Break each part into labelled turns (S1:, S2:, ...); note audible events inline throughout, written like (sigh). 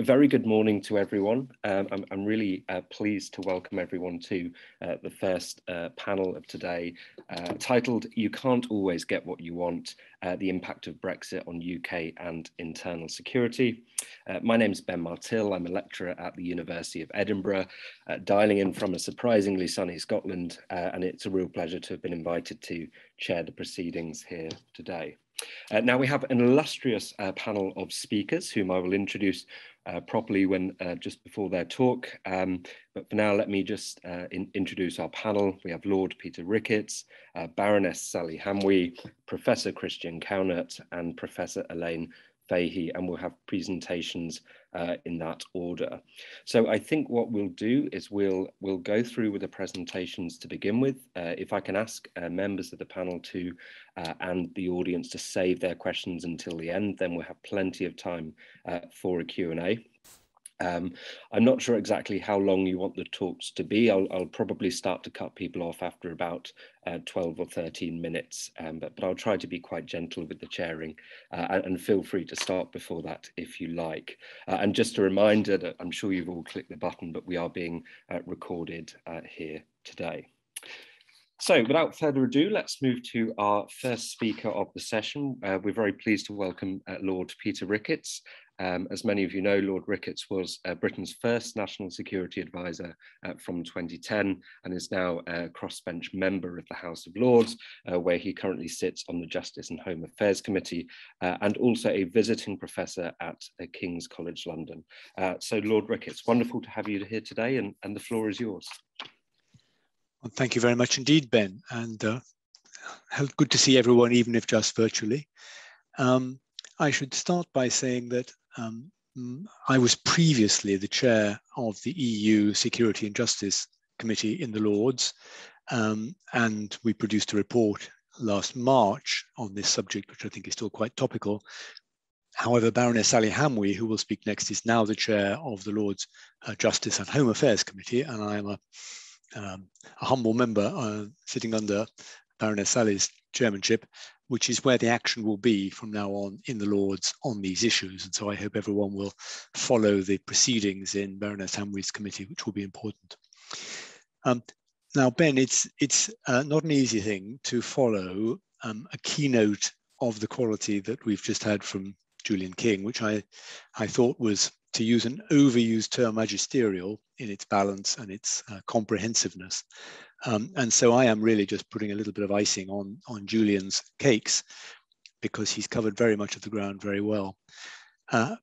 S1: a very good morning to everyone. Um, I'm, I'm, really uh, pleased to welcome everyone to uh, the first uh, panel of today, uh, titled You Can't Always Get What You Want, uh, the Impact of Brexit on UK and Internal Security. Uh, my name is Ben Martill, I'm a lecturer at the University of Edinburgh, dialing in from a surprisingly sunny Scotland, and it's a real pleasure to have been invited to chair the proceedings here today. Uh, now we have an illustrious uh, panel of speakers whom I will introduce uh, properly when uh, just before their talk. Um, but for now, let me just uh, in, introduce our panel. We have Lord Peter Ricketts, uh, Baroness Sally Hamwee, Professor Christian Kaunert, and Professor Elaine Fahey, and we'll have presentations uh, in that order. So I think what we'll do is we'll we'll go through with the presentations to begin with. Uh, if I can ask uh, members of the panel to uh, and the audience to save their questions until the end, then we'll have plenty of time uh, for a Q&A. Um, I'm not sure exactly how long you want the talks to be. I'll, I'll probably start to cut people off after about uh, 12 or 13 minutes, um, but, but I'll try to be quite gentle with the chairing uh, and, and, feel free to start before that if you like. Uh, and just a reminder that I'm sure you've all clicked the button, but we are being uh, recorded uh, here today. So without further ado, let's move to our first speaker of the session. Uh, we're very pleased to welcome uh, Lord Peter Ricketts. Um, as many of you know, Lord Ricketts was uh, Britain's first National Security Advisor uh, from 2010 and is now a crossbench member of the House of Lords, uh, where he currently sits on the Justice and Home Affairs Committee, uh, and also a visiting professor at uh, King's College London. Uh, so Lord Ricketts, wonderful to have you here today and, and the floor is yours.
S2: Well, thank you very much indeed, Ben, and good to see everyone, even if just virtually. Um, I should start by saying that um, I was previously the chair of the EU Security and Justice Committee in the Lords, um, and we produced a report last March on this subject, which I think is still quite topical. However, Baroness Sally Hamwee, who will speak next, is now the chair of the Lords uh, Justice and Home Affairs Committee, and I am a, um, a humble member uh, sitting under Baroness Sally's chairmanship, which is where the action will be from now on in the Lords on these issues. And so I hope everyone will follow the proceedings in Baroness Hamwee's committee, which will be important. Um, now, Ben, it's, it's uh, not an easy thing to follow um, a keynote of the quality that we've just had from Julian King, which I, I thought was, to use an overused term, magisterial in its balance and its uh, comprehensiveness. Um, and so I am really just putting a little bit of icing on, on Julian's cakes because he's covered very much of the ground very well. Uh,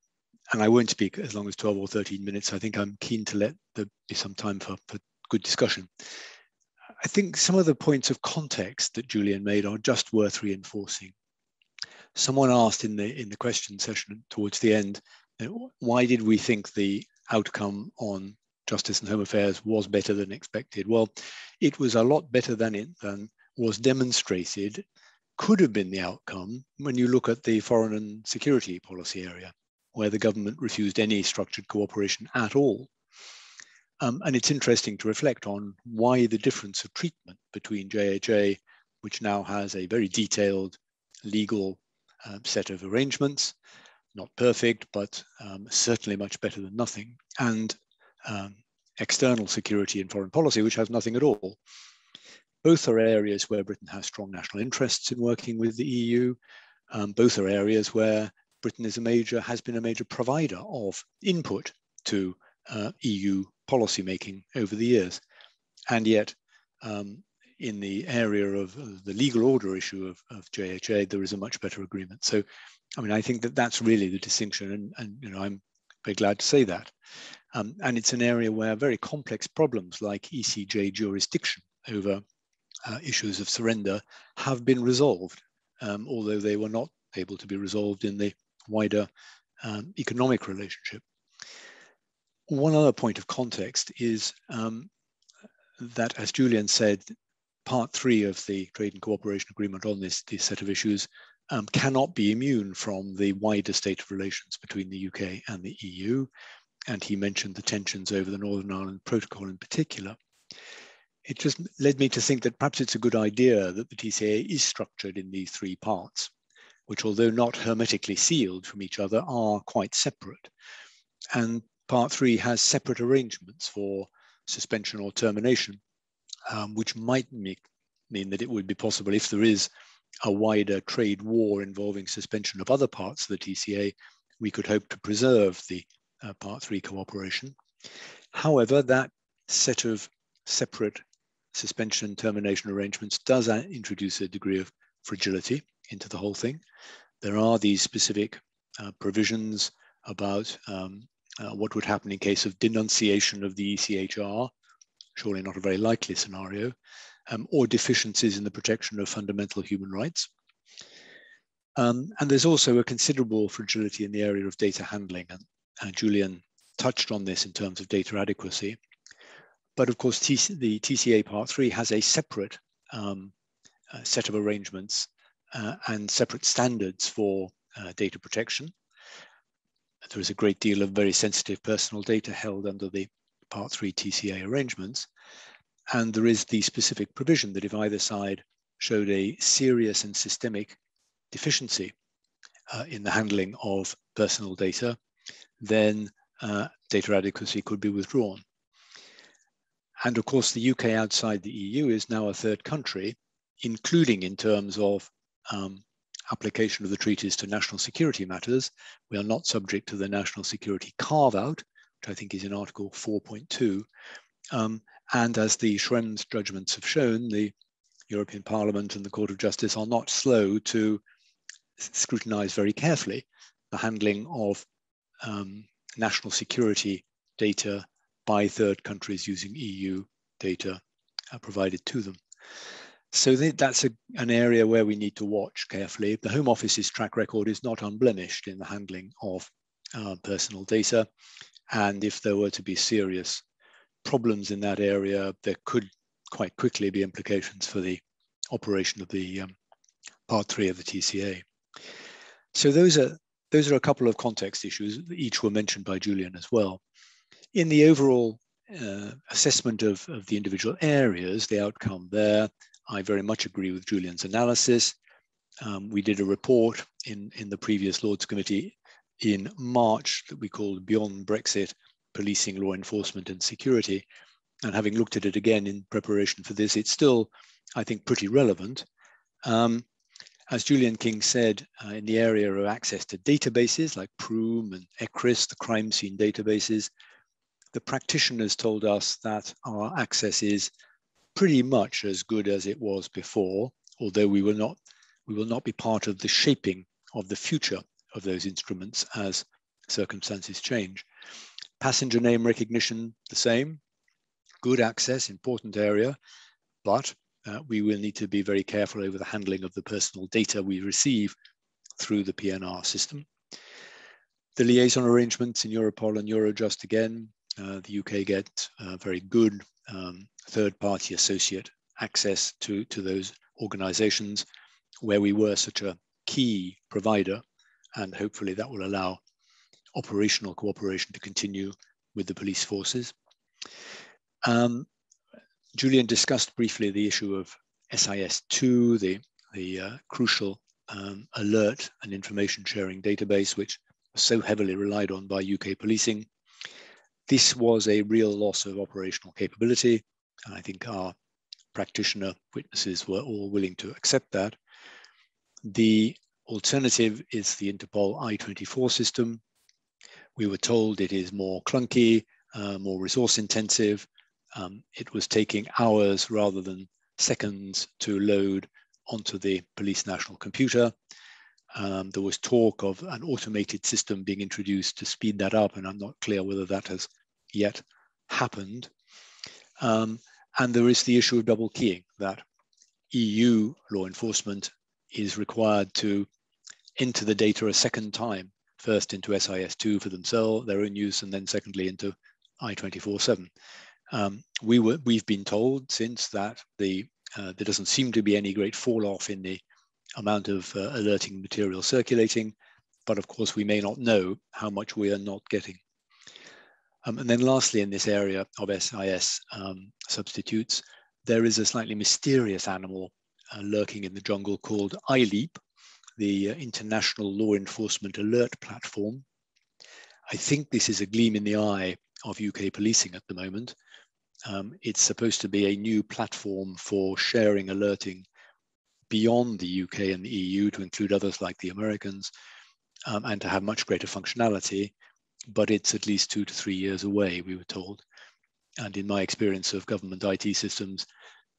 S2: and I won't speak as long as 12 or 13 minutes. I think I'm keen to let there be some time for, for good discussion. I think some of the points of context that Julian made are just worth reinforcing. Someone asked in the in the question session towards the end, why did we think the outcome on Justice and Home Affairs was better than expected. Well, it was a lot better than it than was demonstrated could have been the outcome when you look at the foreign and security policy area, where the government refused any structured cooperation at all. Um, and it's interesting to reflect on why the difference of treatment between JHA, which now has a very detailed legal uh, set of arrangements, not perfect, but um, certainly much better than nothing, and um, external security and foreign policy, which has nothing at all. Both are areas where Britain has strong national interests in working with the EU. Um, both are areas where Britain is a major, has been a major provider of input to uh, EU policy making over the years. And yet, um, in the area of the legal order issue of, of, JHA, there is a much better agreement. So, I mean, I think that that's really the distinction, and, and you know, I'm very glad to say that. Um, and it's an area where very complex problems like ECJ jurisdiction over uh, issues of surrender have been resolved, um, although they were not able to be resolved in the wider um, economic relationship. One other point of context is um, that, as Julian said, part three of the trade and cooperation agreement on this, this set of issues um, cannot be immune from the wider state of relations between the UK and the EU and he mentioned the tensions over the Northern Ireland Protocol in particular. It just led me to think that perhaps it's a good idea that the TCA is structured in these three parts, which although not hermetically sealed from each other are quite separate. and part three has separate arrangements for suspension or termination, um, which might make, mean that it would be possible if there is a wider trade war involving suspension of other parts of the TCA, we could hope to preserve the uh, part three cooperation. However, that set of separate suspension termination arrangements does uh, introduce a degree of fragility into the whole thing. There are these specific uh, provisions about um, uh, what would happen in case of denunciation of the ECHR, surely not a very likely scenario, um, or deficiencies in the protection of fundamental human rights. Um, and there's also a considerable fragility in the area of data handling. And uh, Julian touched on this in terms of data adequacy. But of course, TC, the TCA Part 3 has a separate um, uh, set of arrangements uh, and separate standards for uh, data protection. There is a great deal of very sensitive personal data held under the Part 3 TCA arrangements. And there is the specific provision that if either side showed a serious and systemic deficiency uh, in the handling of personal data, then uh, data adequacy could be withdrawn. And of course, the UK outside the EU is now a third country, including in terms of um, application of the treaties to national security matters. We are not subject to the national security carve out, which I think is in Article 4.2. Um, and as the Schrems judgments have shown, the European Parliament and the Court of Justice are not slow to scrutinize very carefully the handling of um, national security data by third countries using EU data uh, provided to them. So that's a, an area where we need to watch carefully. The Home Office's track record is not unblemished in the handling of uh, personal data. And if there were to be serious problems in that area, there could quite quickly be implications for the operation of the um, part three of the TCA. So those are those are a couple of context issues. Each were mentioned by Julian as well. In the overall uh, assessment of, of the individual areas, the outcome there, I very much agree with Julian's analysis. Um, we did a report in, in the previous Lords Committee in March that we called Beyond Brexit, Policing, Law Enforcement and Security. And having looked at it again in preparation for this, it's still, I think, pretty relevant. Um, as Julian King said, uh, in the area of access to databases like PRUM and ECRIS, the crime scene databases, the practitioners told us that our access is pretty much as good as it was before, although we will not, we will not be part of the shaping of the future of those instruments as circumstances change. Passenger name recognition, the same, good access, important area, but uh, we will need to be very careful over the handling of the personal data we receive through the PNR system. The liaison arrangements in Europol and Eurojust again, uh, the UK get uh, very good um, third-party associate access to, to those organizations where we were such a key provider and hopefully that will allow operational cooperation to continue with the police forces. Um, Julian discussed briefly the issue of SIS2, the, the uh, crucial um, alert and information sharing database, which was so heavily relied on by UK policing. This was a real loss of operational capability. And I think our practitioner witnesses were all willing to accept that. The alternative is the Interpol I-24 system. We were told it is more clunky, uh, more resource intensive, um, it was taking hours rather than seconds to load onto the police national computer. Um, there was talk of an automated system being introduced to speed that up, and I'm not clear whether that has yet happened. Um, and there is the issue of double keying that EU law enforcement is required to enter the data a second time, first into SIS2 for themselves, their own use, and then secondly into I-24-7. Um, we were, we've been told since that the, uh, there doesn't seem to be any great fall off in the amount of uh, alerting material circulating, but of course we may not know how much we are not getting. Um, and then lastly, in this area of SIS um, substitutes, there is a slightly mysterious animal uh, lurking in the jungle called ILEAP, the uh, International Law Enforcement Alert Platform. I think this is a gleam in the eye of UK policing at the moment. Um, it's supposed to be a new platform for sharing alerting beyond the UK and the EU to include others like the Americans um, and to have much greater functionality. But it's at least two to three years away, we were told. And in my experience of government IT systems,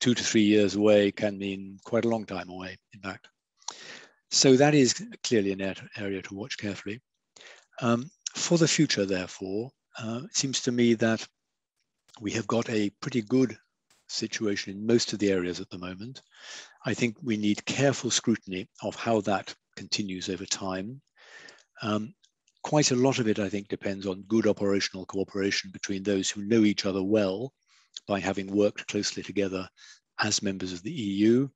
S2: two to three years away can mean quite a long time away, in fact. So that is clearly an area to watch carefully. Um, for the future, therefore, uh, it seems to me that we have got a pretty good situation in most of the areas at the moment. I think we need careful scrutiny of how that continues over time. Um, quite a lot of it, I think, depends on good operational cooperation between those who know each other well by having worked closely together as members of the EU.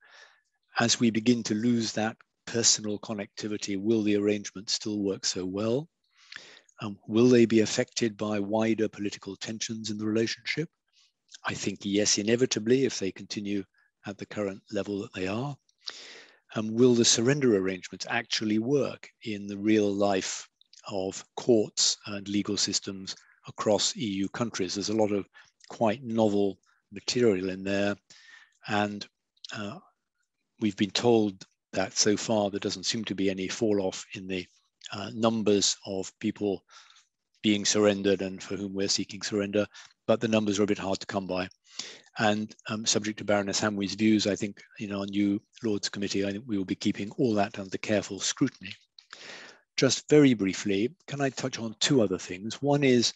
S2: As we begin to lose that personal connectivity, will the arrangement still work so well? Um, will they be affected by wider political tensions in the relationship? I think yes, inevitably, if they continue at the current level that they are. Um, will the surrender arrangements actually work in the real life of courts and legal systems across EU countries? There's a lot of quite novel material in there. And uh, we've been told that so far there doesn't seem to be any fall off in the uh, numbers of people being surrendered and for whom we're seeking surrender, but the numbers are a bit hard to come by. And um, subject to Baroness Hamwee's views, I think in our new Lords Committee, I think we will be keeping all that under careful scrutiny. Just very briefly, can I touch on two other things? One is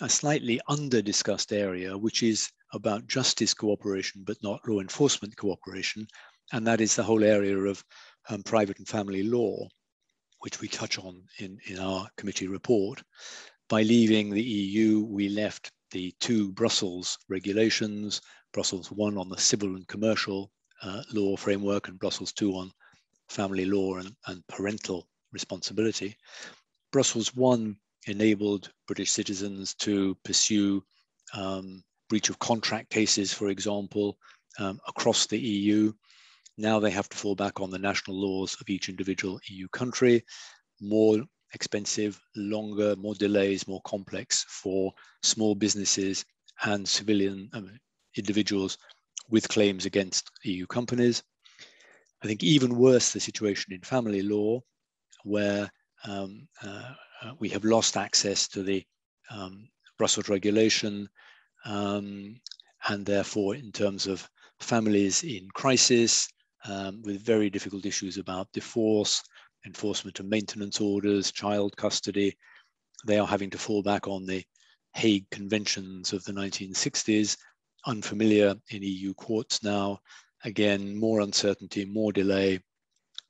S2: a slightly under discussed area, which is about justice cooperation, but not law enforcement cooperation. And that is the whole area of um, private and family law which we touch on in, in our committee report. By leaving the EU, we left the two Brussels regulations, Brussels 1 on the civil and commercial uh, law framework and Brussels 2 on family law and, and parental responsibility. Brussels 1 enabled British citizens to pursue um, breach of contract cases, for example, um, across the EU. Now they have to fall back on the national laws of each individual EU country, more expensive, longer, more delays, more complex for small businesses and civilian um, individuals with claims against EU companies. I think even worse, the situation in family law, where um, uh, we have lost access to the um, Brussels regulation, um, and therefore, in terms of families in crisis, um, with very difficult issues about divorce, enforcement of maintenance orders, child custody. They are having to fall back on the Hague Conventions of the 1960s, unfamiliar in EU courts now. Again, more uncertainty, more delay,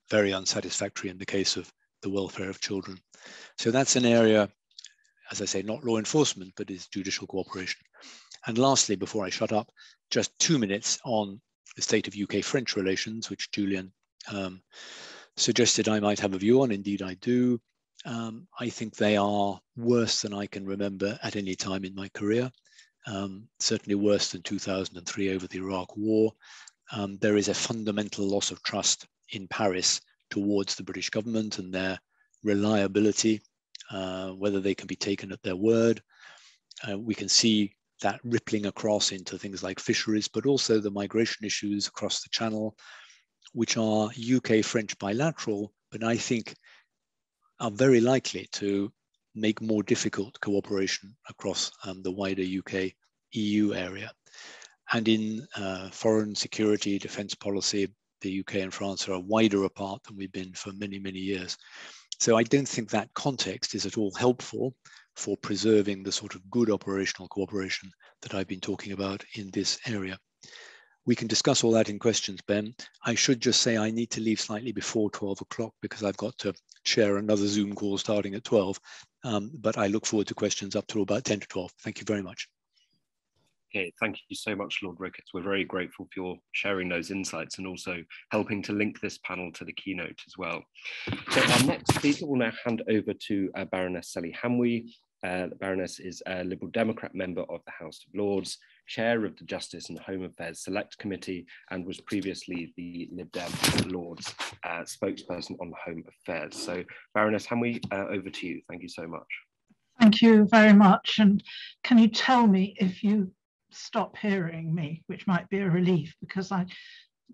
S2: very unsatisfactory in the case of the welfare of children. So that's an area, as I say, not law enforcement, but is judicial cooperation. And lastly, before I shut up, just two minutes on the state of UK-French relations, which Julian um, suggested I might have a view on. Indeed, I do. Um, I think they are worse than I can remember at any time in my career. Um, certainly worse than 2003 over the Iraq War. Um, there is a fundamental loss of trust in Paris towards the British government and their reliability, uh, whether they can be taken at their word. Uh, we can see that rippling across into things like fisheries, but also the migration issues across the channel, which are UK French bilateral, but I think are very likely to make more difficult cooperation across um, the wider UK EU area. And in uh, foreign security, defense policy, the UK and France are wider apart than we've been for many, many years. So I don't think that context is at all helpful for preserving the sort of good operational cooperation that I've been talking about in this area. We can discuss all that in questions, Ben. I should just say I need to leave slightly before 12 o'clock because I've got to share another Zoom call starting at 12. Um, but I look forward to questions up to about 10 to 12. Thank you very much.
S1: Okay, thank you so much, Lord Ricketts. We're very grateful for your sharing those insights and also helping to link this panel to the keynote as well. So our next speaker will now hand over to uh, Baroness Sally Hamwee, uh, the Baroness is a Liberal Democrat member of the House of Lords, chair of the Justice and Home Affairs Select Committee, and was previously the Lib Dem Lords uh, spokesperson on Home Affairs. So, Baroness Hamwee, uh, over to you. Thank you so much.
S3: thank you very much. And can you tell me if you stop hearing me, which might be a relief because I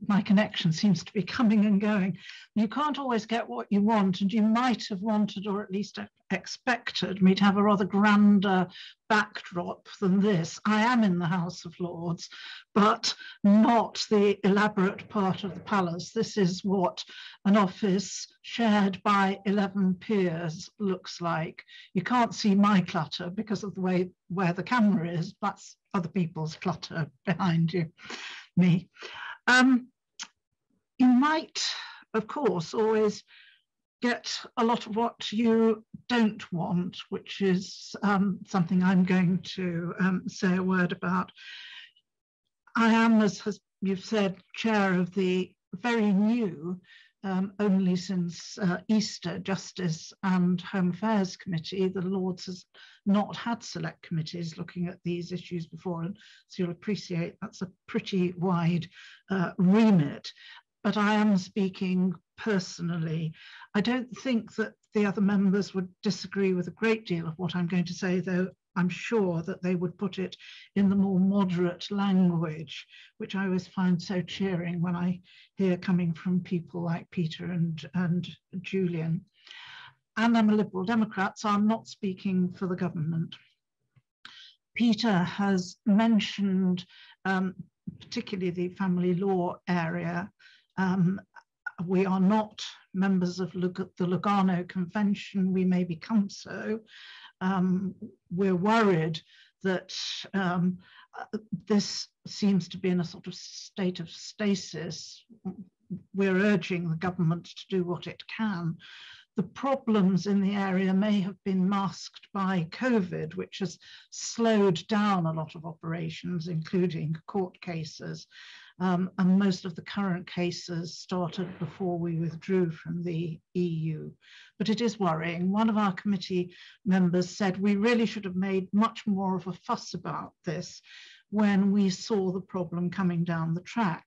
S3: my connection seems to be coming and going. You can't always get what you want, and you might have wanted, or at least expected, me to have a rather grander backdrop than this. I am in the House of Lords, but not the elaborate part of the palace. This is what an office shared by 11 peers looks like. You can't see my clutter because of the way where the camera is. That's other people's clutter behind you, me. Um, you might, of course, always get a lot of what you don't want, which is um, something I'm going to um, say a word about. I am, as has, you've said, chair of the very new, um, only since uh, Easter, Justice and Home Affairs Committee. The Lords has not had select committees looking at these issues before, and so you'll appreciate that's a pretty wide uh, remit but I am speaking personally. I don't think that the other members would disagree with a great deal of what I'm going to say, though I'm sure that they would put it in the more moderate language, which I always find so cheering when I hear coming from people like Peter and, and Julian. And I'm a Liberal Democrat, so I'm not speaking for the government. Peter has mentioned um, particularly the family law area um, we are not members of the Lugano Convention. We may become so. Um, we're worried that um, this seems to be in a sort of state of stasis. We're urging the government to do what it can. The problems in the area may have been masked by COVID, which has slowed down a lot of operations, including court cases. Um, and most of the current cases started before we withdrew from the EU. But it is worrying. One of our committee members said we really should have made much more of a fuss about this when we saw the problem coming down the track.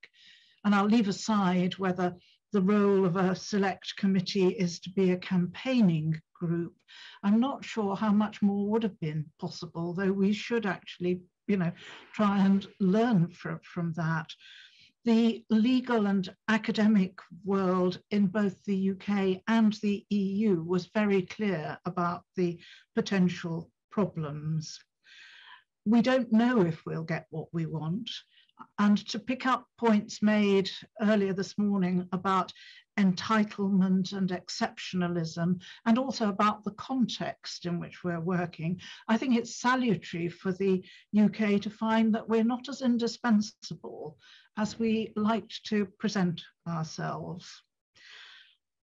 S3: And I'll leave aside whether the role of a select committee is to be a campaigning group. I'm not sure how much more would have been possible, though we should actually you know, try and learn from, from that. The legal and academic world in both the UK and the EU was very clear about the potential problems. We don't know if we'll get what we want. And to pick up points made earlier this morning about entitlement and exceptionalism, and also about the context in which we're working, I think it's salutary for the UK to find that we're not as indispensable as we liked to present ourselves.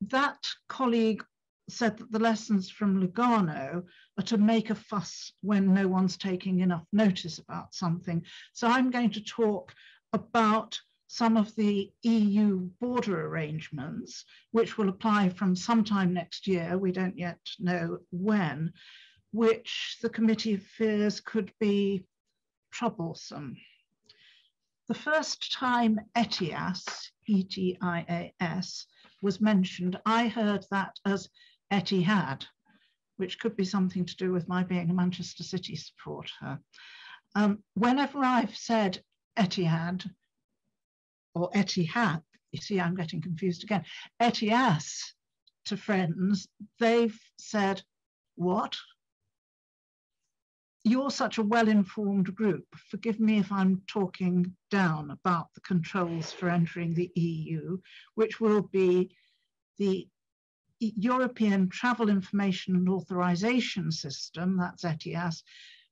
S3: That colleague said that the lessons from Lugano are to make a fuss when no one's taking enough notice about something. So I'm going to talk about some of the EU border arrangements, which will apply from sometime next year, we don't yet know when, which the committee fears could be troublesome. The first time ETIAS, E-T-I-A-S, was mentioned, I heard that as Etihad, which could be something to do with my being a Manchester City supporter. Um, whenever I've said Etihad, or Etihad, you see, I'm getting confused again, Etias to friends, they've said, what? You're such a well-informed group. Forgive me if I'm talking down about the controls for entering the EU, which will be the European Travel Information and Authorization System, that's ETIAS,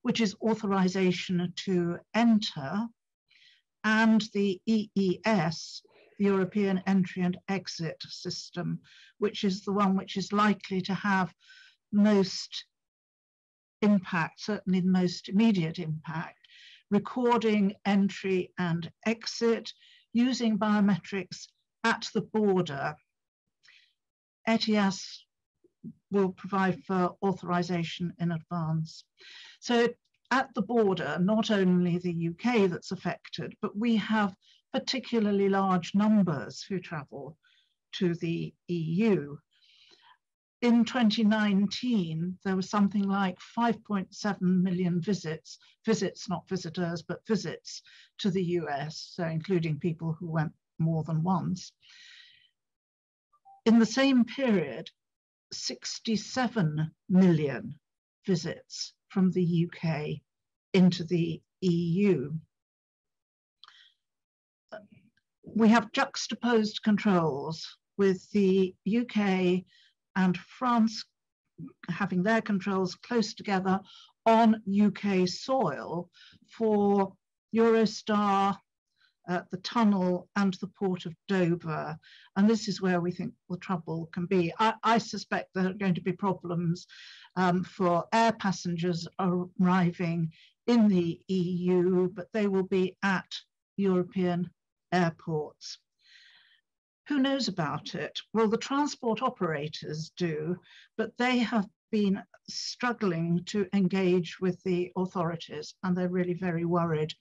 S3: which is authorization to enter and the EES, the European Entry and Exit System, which is the one which is likely to have most impact, certainly the most immediate impact, recording entry and exit using biometrics at the border. ETIAS will provide for authorization in advance. So at the border, not only the UK that's affected, but we have particularly large numbers who travel to the EU. In 2019, there was something like 5.7 million visits, visits, not visitors, but visits to the US, so including people who went more than once. In the same period, 67 million visits from the UK into the EU. We have juxtaposed controls with the UK and France having their controls close together on UK soil for Eurostar, uh, the tunnel and the port of Dover. And this is where we think the trouble can be. I, I suspect there are going to be problems um, for air passengers arriving in the EU, but they will be at European airports. Who knows about it? Well, the transport operators do, but they have been struggling to engage with the authorities and they're really very worried.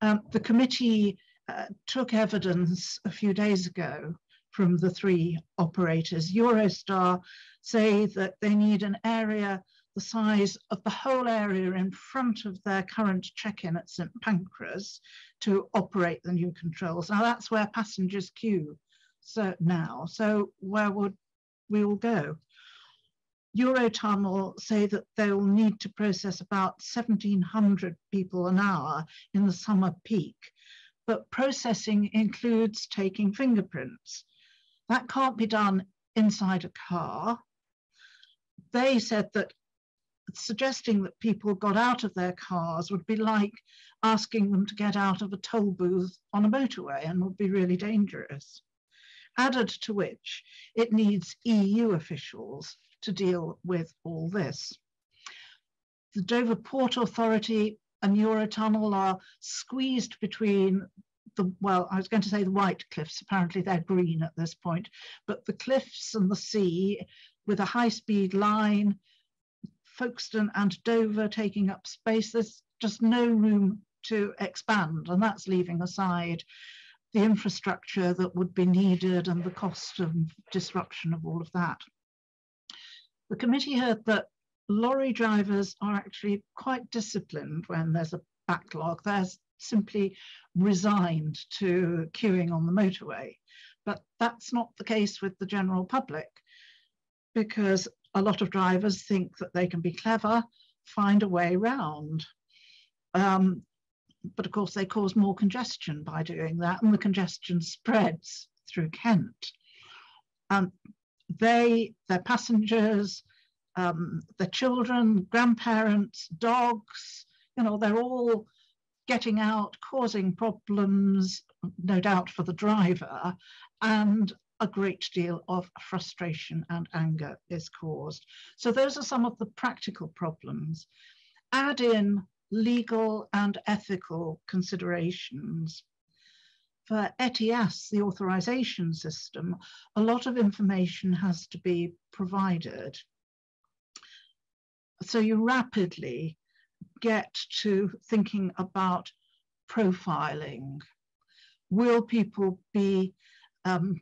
S3: Um, the committee uh, took evidence a few days ago from the three operators. Eurostar say that they need an area the size of the whole area in front of their current check-in at St Pancras to operate the new controls. Now that's where passengers queue so now. So where would we all go? Eurotunnel say that they will need to process about 1,700 people an hour in the summer peak, but processing includes taking fingerprints. That can't be done inside a car. They said that suggesting that people got out of their cars would be like asking them to get out of a toll booth on a motorway and would be really dangerous added to which it needs EU officials to deal with all this. The Dover Port Authority and Eurotunnel are squeezed between the, well, I was going to say the white cliffs, apparently they're green at this point, but the cliffs and the sea with a high speed line, Folkestone and Dover taking up space, there's just no room to expand, and that's leaving aside the infrastructure that would be needed and the cost of disruption of all of that. The committee heard that lorry drivers are actually quite disciplined when there's a backlog. They're simply resigned to queuing on the motorway. But that's not the case with the general public because a lot of drivers think that they can be clever, find a way round. Um, but of course they cause more congestion by doing that, and the congestion spreads through Kent. Um, they, their passengers, um, their children, grandparents, dogs, you know, they're all getting out, causing problems, no doubt for the driver, and a great deal of frustration and anger is caused. So those are some of the practical problems. Add in legal and ethical considerations. For ETIAS, the authorization system, a lot of information has to be provided. So you rapidly get to thinking about profiling. Will people be um,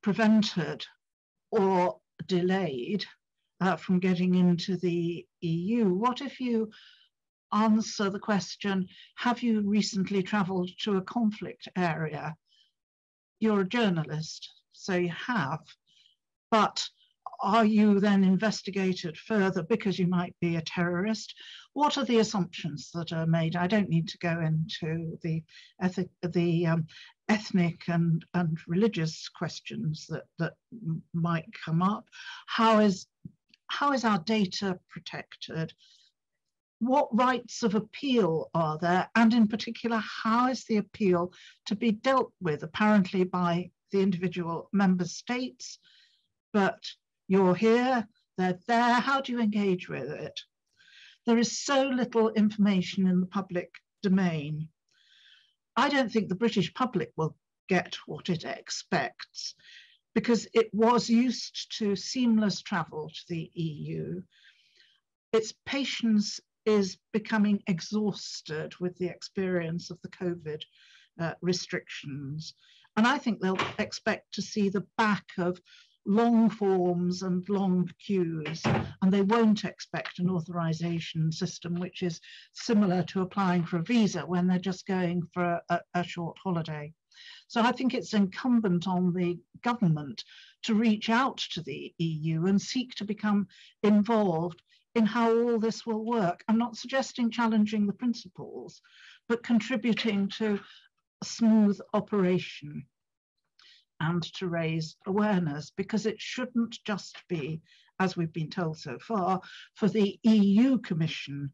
S3: prevented or delayed uh, from getting into the EU? What if you answer the question, have you recently traveled to a conflict area? You're a journalist, so you have, but are you then investigated further because you might be a terrorist? What are the assumptions that are made? I don't need to go into the, ethic, the um, ethnic and, and religious questions that, that might come up. How is, how is our data protected? What rights of appeal are there? And in particular, how is the appeal to be dealt with, apparently by the individual member states? But you're here, they're there, how do you engage with it? There is so little information in the public domain. I don't think the British public will get what it expects because it was used to seamless travel to the EU. Its patience is becoming exhausted with the experience of the COVID uh, restrictions. And I think they'll expect to see the back of long forms and long queues, and they won't expect an authorization system which is similar to applying for a visa when they're just going for a, a short holiday. So I think it's incumbent on the government to reach out to the EU and seek to become involved in how all this will work. I'm not suggesting challenging the principles, but contributing to smooth operation and to raise awareness because it shouldn't just be, as we've been told so far, for the EU Commission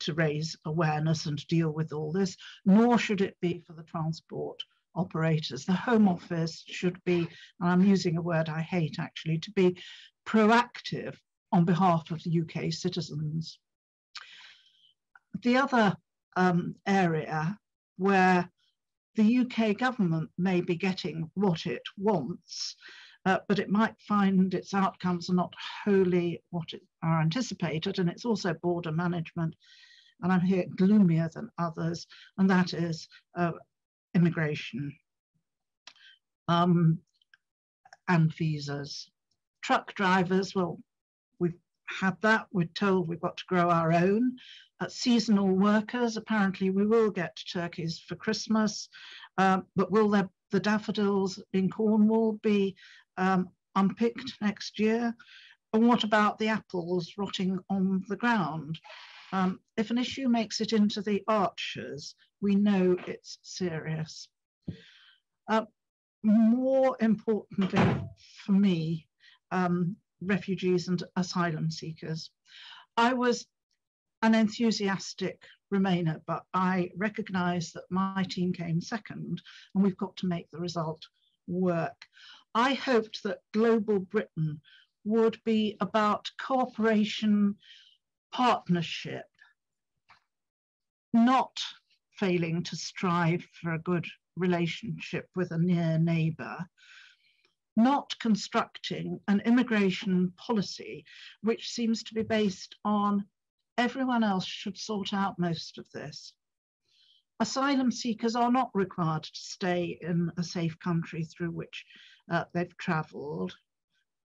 S3: to raise awareness and deal with all this, nor should it be for the transport operators. The Home Office should be, and I'm using a word I hate actually, to be proactive on behalf of the UK citizens. The other um, area where the UK government may be getting what it wants, uh, but it might find its outcomes are not wholly what it, are anticipated, and it's also border management. And I'm here gloomier than others, and that is uh, immigration um, and visas. Truck drivers, well, had that. We're told we've got to grow our own. Uh, seasonal workers, apparently we will get turkeys for Christmas, um, but will there, the daffodils in Cornwall be um, unpicked next year? And what about the apples rotting on the ground? Um, if an issue makes it into the archers, we know it's serious. Uh, more importantly for me, um, refugees and asylum seekers. I was an enthusiastic Remainer, but I recognize that my team came second and we've got to make the result work. I hoped that Global Britain would be about cooperation, partnership, not failing to strive for a good relationship with a near neighbor, not constructing an immigration policy which seems to be based on everyone else should sort out most of this. Asylum seekers are not required to stay in a safe country through which uh, they've travelled.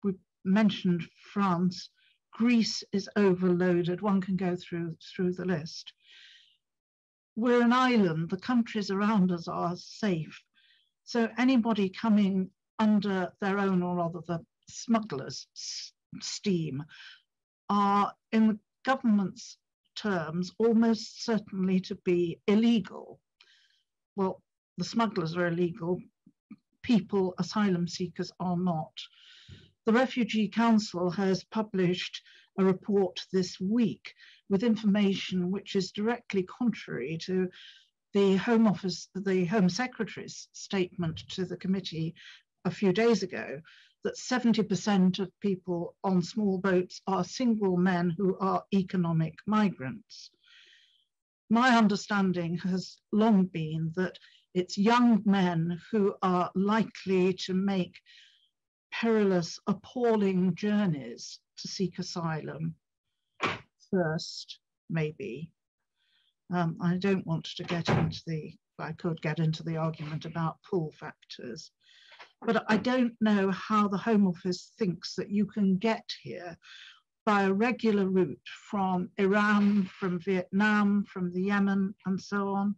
S3: We mentioned France. Greece is overloaded. One can go through, through the list. We're an island. The countries around us are safe. So anybody coming under their own, or rather the smugglers' steam, are in the government's terms almost certainly to be illegal. Well, the smugglers are illegal, people, asylum seekers are not. The Refugee Council has published a report this week with information which is directly contrary to the Home Office, the Home Secretary's statement to the committee a few days ago, that 70% of people on small boats are single men who are economic migrants. My understanding has long been that it's young men who are likely to make perilous, appalling journeys to seek asylum first, maybe. Um, I don't want to get into the, I could get into the argument about pull factors, but I don't know how the Home Office thinks that you can get here by a regular route from Iran, from Vietnam, from the Yemen, and so on.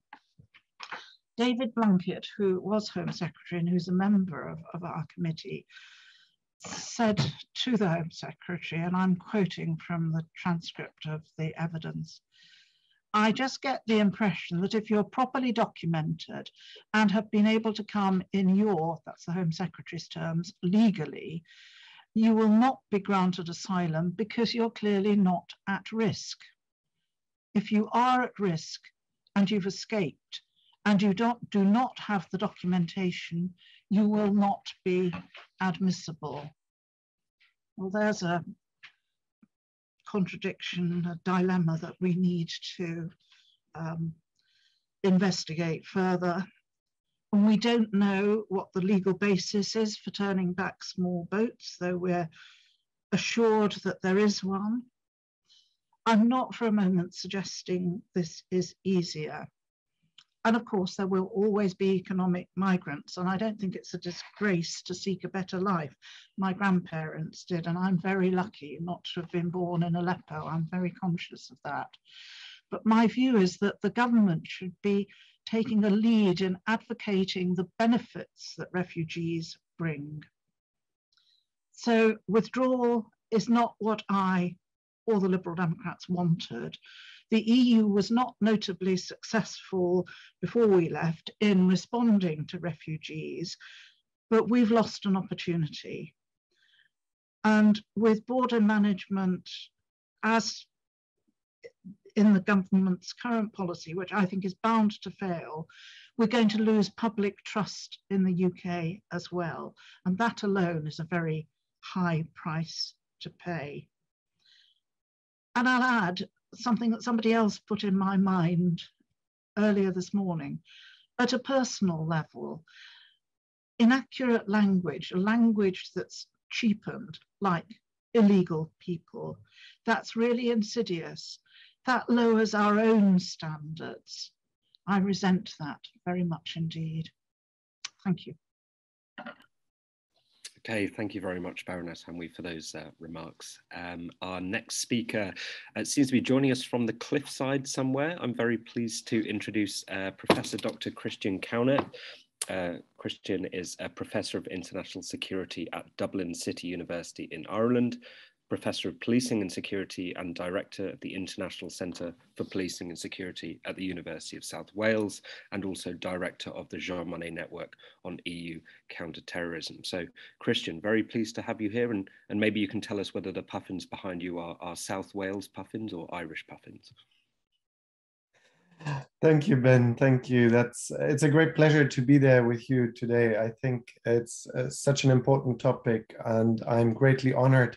S3: David Blunkett, who was Home Secretary and who's a member of, of our committee, said to the Home Secretary, and I'm quoting from the transcript of the evidence, I just get the impression that if you're properly documented and have been able to come in your, that's the Home Secretary's terms, legally, you will not be granted asylum because you're clearly not at risk. If you are at risk and you've escaped and you don't, do not have the documentation, you will not be admissible. Well, there's a contradiction, a dilemma that we need to um, investigate further. And we don't know what the legal basis is for turning back small boats, though we're assured that there is one. I'm not for a moment suggesting this is easier. And of course, there will always be economic migrants. And I don't think it's a disgrace to seek a better life. My grandparents did, and I'm very lucky not to have been born in Aleppo. I'm very conscious of that. But my view is that the government should be taking a lead in advocating the benefits that refugees bring. So withdrawal is not what I or the Liberal Democrats wanted. The EU was not notably successful before we left in responding to refugees, but we've lost an opportunity. And with border management, as in the government's current policy, which I think is bound to fail, we're going to lose public trust in the UK as well. And that alone is a very high price to pay. And I'll add something that somebody else put in my mind earlier this morning. At a personal level, inaccurate language, a language that's cheapened, like illegal people, that's really insidious that lowers our own standards. I resent that very much indeed. Thank you.
S1: Okay, thank you very much, Baroness Hamwee, for those uh, remarks. Um, our next speaker uh, seems to be joining us from the cliffside somewhere. I'm very pleased to introduce uh, Professor Dr. Christian Kaunert. Uh, Christian is a Professor of International Security at Dublin City University in Ireland, Professor of Policing and Security and Director of the International Centre for Policing and Security at the University of South Wales, and also Director of the Jean Monnet Network on EU counterterrorism. So, Christian, very pleased to have you here, and, and maybe you can tell us whether the puffins behind you are, are South Wales puffins or Irish puffins.
S4: Thank you, Ben. Thank you. That's it's a great pleasure to be there with you today. I think it's uh, such an important topic, and I'm greatly honored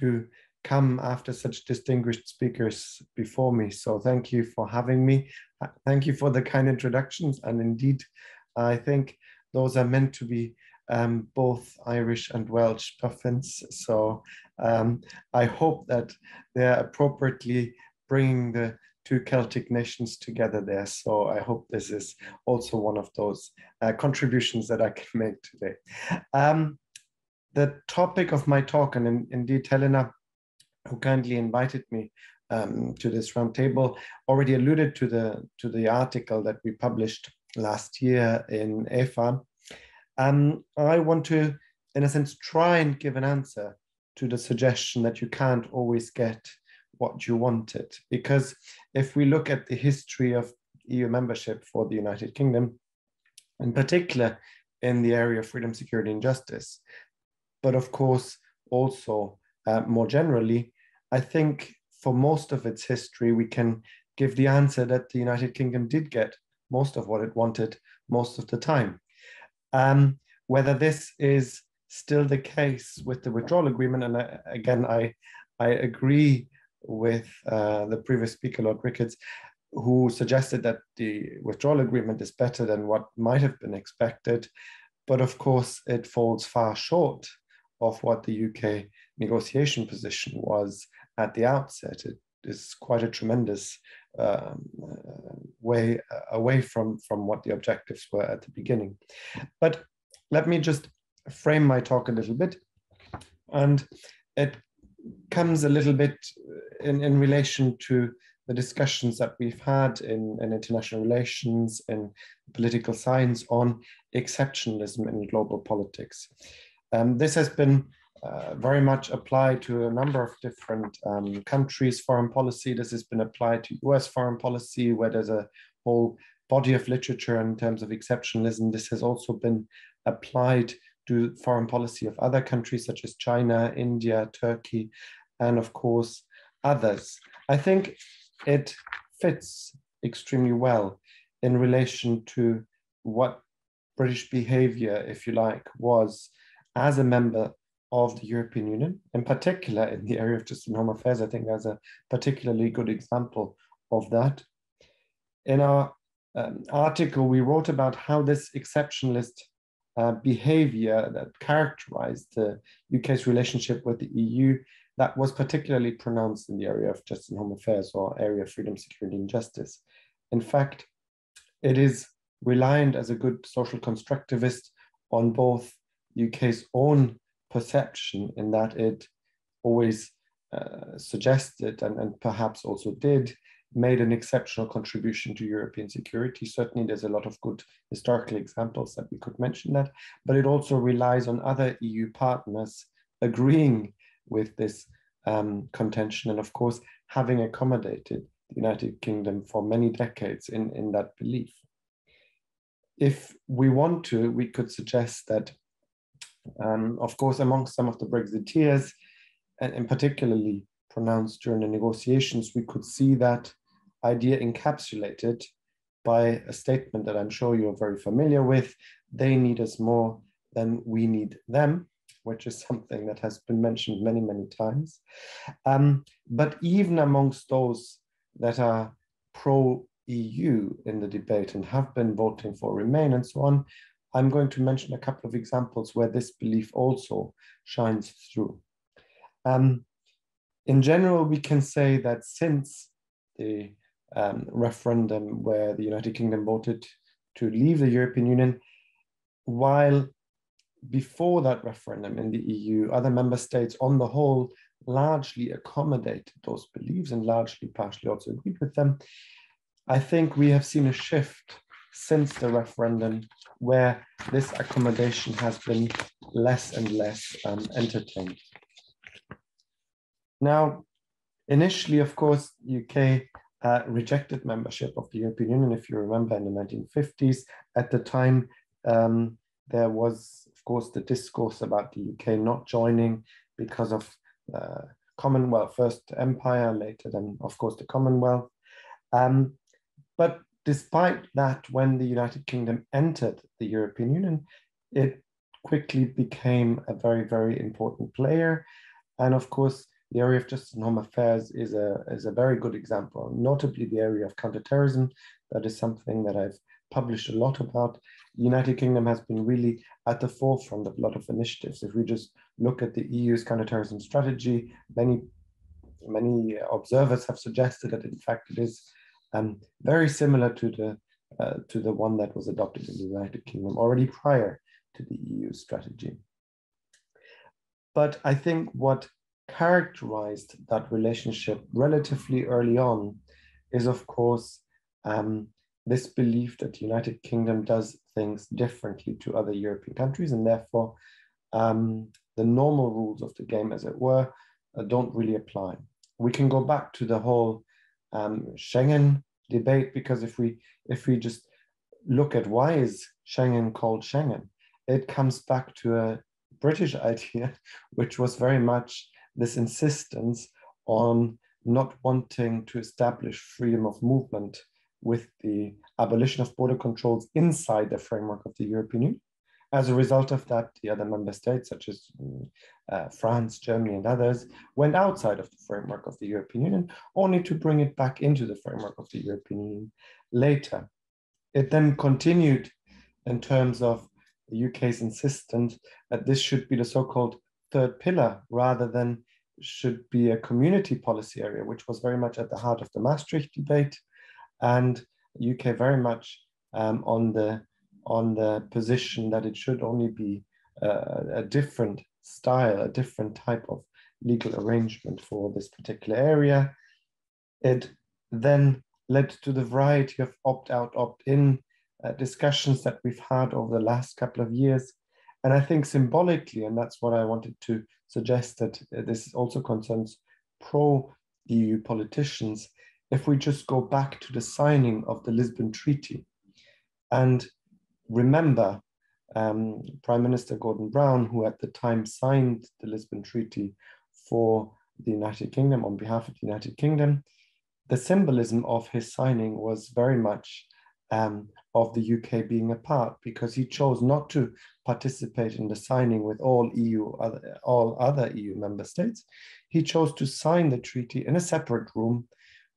S4: to come after such distinguished speakers before me. So thank you for having me. Thank you for the kind introductions. And indeed, I think those are meant to be um, both Irish and Welsh puffins. So um, I hope that they're appropriately bringing the two Celtic nations together there. So I hope this is also one of those uh, contributions that I can make today. Um, the topic of my talk, and in, indeed Helena, who kindly invited me um, to this roundtable, already alluded to the to the article that we published last year in EFA. Um, I want to, in a sense, try and give an answer to the suggestion that you can't always get what you wanted. Because if we look at the history of EU membership for the United Kingdom, in particular in the area of freedom, security, and justice, but of course, also uh, more generally, I think for most of its history, we can give the answer that the United Kingdom did get most of what it wanted most of the time. Um, whether this is still the case with the withdrawal agreement, and I, uh, again, I, I agree with uh, the previous speaker, Lord Ricketts, who suggested that the withdrawal agreement is better than what might have been expected. But of course, it falls far short of what the UK negotiation position was at the outset. It is quite a tremendous um, uh, way uh, away from, from what the objectives were at the beginning. But let me just frame my talk a little bit. And it comes a little bit in, in relation to the discussions that we've had in, in international relations and political science on exceptionalism in global politics. Um, this has been uh, very much applied to a number of different um, countries' foreign policy. This has been applied to US foreign policy, where there's a whole body of literature in terms of exceptionalism. This has also been applied to foreign policy of other countries such as China, India, Turkey, and of course, others. I think it fits extremely well in relation to what British behavior, if you like, was as a member of the European Union, in particular in the area of justice and home affairs. I think there's a particularly good example of that. In our um, article, we wrote about how this exceptionalist uh, behavior that characterized the UK's relationship with the EU that was particularly pronounced in the area of justice and home affairs or area of freedom, security, and justice. In fact, it is reliant as a good social constructivist on both UK's own perception in that it always uh, suggested and, and perhaps also did made an exceptional contribution to European security. Certainly, there's a lot of good historical examples that we could mention that, but it also relies on other EU partners agreeing with this um, contention and, of course, having accommodated the United Kingdom for many decades in, in that belief. If we want to, we could suggest that, um, of course, among some of the Brexiteers, and, and particularly pronounced during the negotiations, we could see that idea encapsulated by a statement that I'm sure you're very familiar with. They need us more than we need them, which is something that has been mentioned many, many times. Um, but even amongst those that are pro EU in the debate and have been voting for Remain and so on, I'm going to mention a couple of examples where this belief also shines through. Um, in general, we can say that since the um, referendum where the United Kingdom voted to leave the European Union, while before that referendum in the EU, other member states on the whole largely accommodated those beliefs and largely partially also agreed with them. I think we have seen a shift since the referendum where this accommodation has been less and less um, entertained. Now, initially, of course, UK uh, rejected membership of the European Union. If you remember in the 1950s, at the time, um, there was, of course, the discourse about the UK not joining because of uh, Commonwealth, first Empire, later then, of course, the Commonwealth. Um, but despite that, when the United Kingdom entered the European Union, it quickly became a very, very important player. And of course, the area of justice and home affairs is a, is a very good example, notably the area of counterterrorism. That is something that I've published a lot about. The United Kingdom has been really at the forefront of a lot of initiatives. If we just look at the EU's counterterrorism strategy, many, many observers have suggested that in fact it is um, very similar to the, uh, to the one that was adopted in the United Kingdom already prior to the EU strategy. But I think what characterized that relationship relatively early on is, of course, um, this belief that the United Kingdom does things differently to other European countries, and therefore um, the normal rules of the game, as it were, uh, don't really apply. We can go back to the whole um, Schengen debate because if we if we just look at why is Schengen called Schengen, it comes back to a British (laughs) idea, which was very much this insistence on not wanting to establish freedom of movement with the abolition of border controls inside the framework of the European Union. As a result of that, the other member states, such as uh, France, Germany, and others, went outside of the framework of the European Union, only to bring it back into the framework of the European Union later. It then continued in terms of the UK's insistence that this should be the so called third pillar rather than should be a community policy area, which was very much at the heart of the Maastricht debate, and UK very much um, on the on the position that it should only be uh, a different style, a different type of legal arrangement for this particular area. It then led to the variety of opt-out, opt-in uh, discussions that we've had over the last couple of years. And I think symbolically, and that's what I wanted to suggest that this also concerns pro-EU politicians, if we just go back to the signing of the Lisbon Treaty and remember um, Prime Minister Gordon Brown, who at the time signed the Lisbon Treaty for the United Kingdom on behalf of the United Kingdom, the symbolism of his signing was very much um, of the UK being a part because he chose not to participate in the signing with all EU, other, all other EU member states. He chose to sign the treaty in a separate room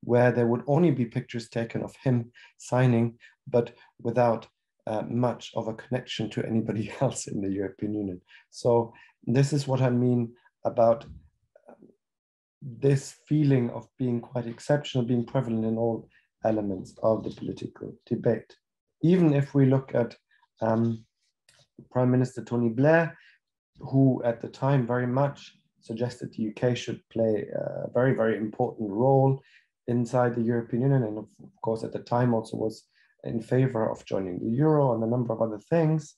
S4: where there would only be pictures taken of him signing, but without uh, much of a connection to anybody (laughs) else in the European Union. So this is what I mean about this feeling of being quite exceptional, being prevalent in all elements of the political debate. even if we look at um, Prime Minister Tony Blair, who at the time very much suggested the UK should play a very, very important role inside the European Union, and of course at the time also was in favor of joining the euro and a number of other things.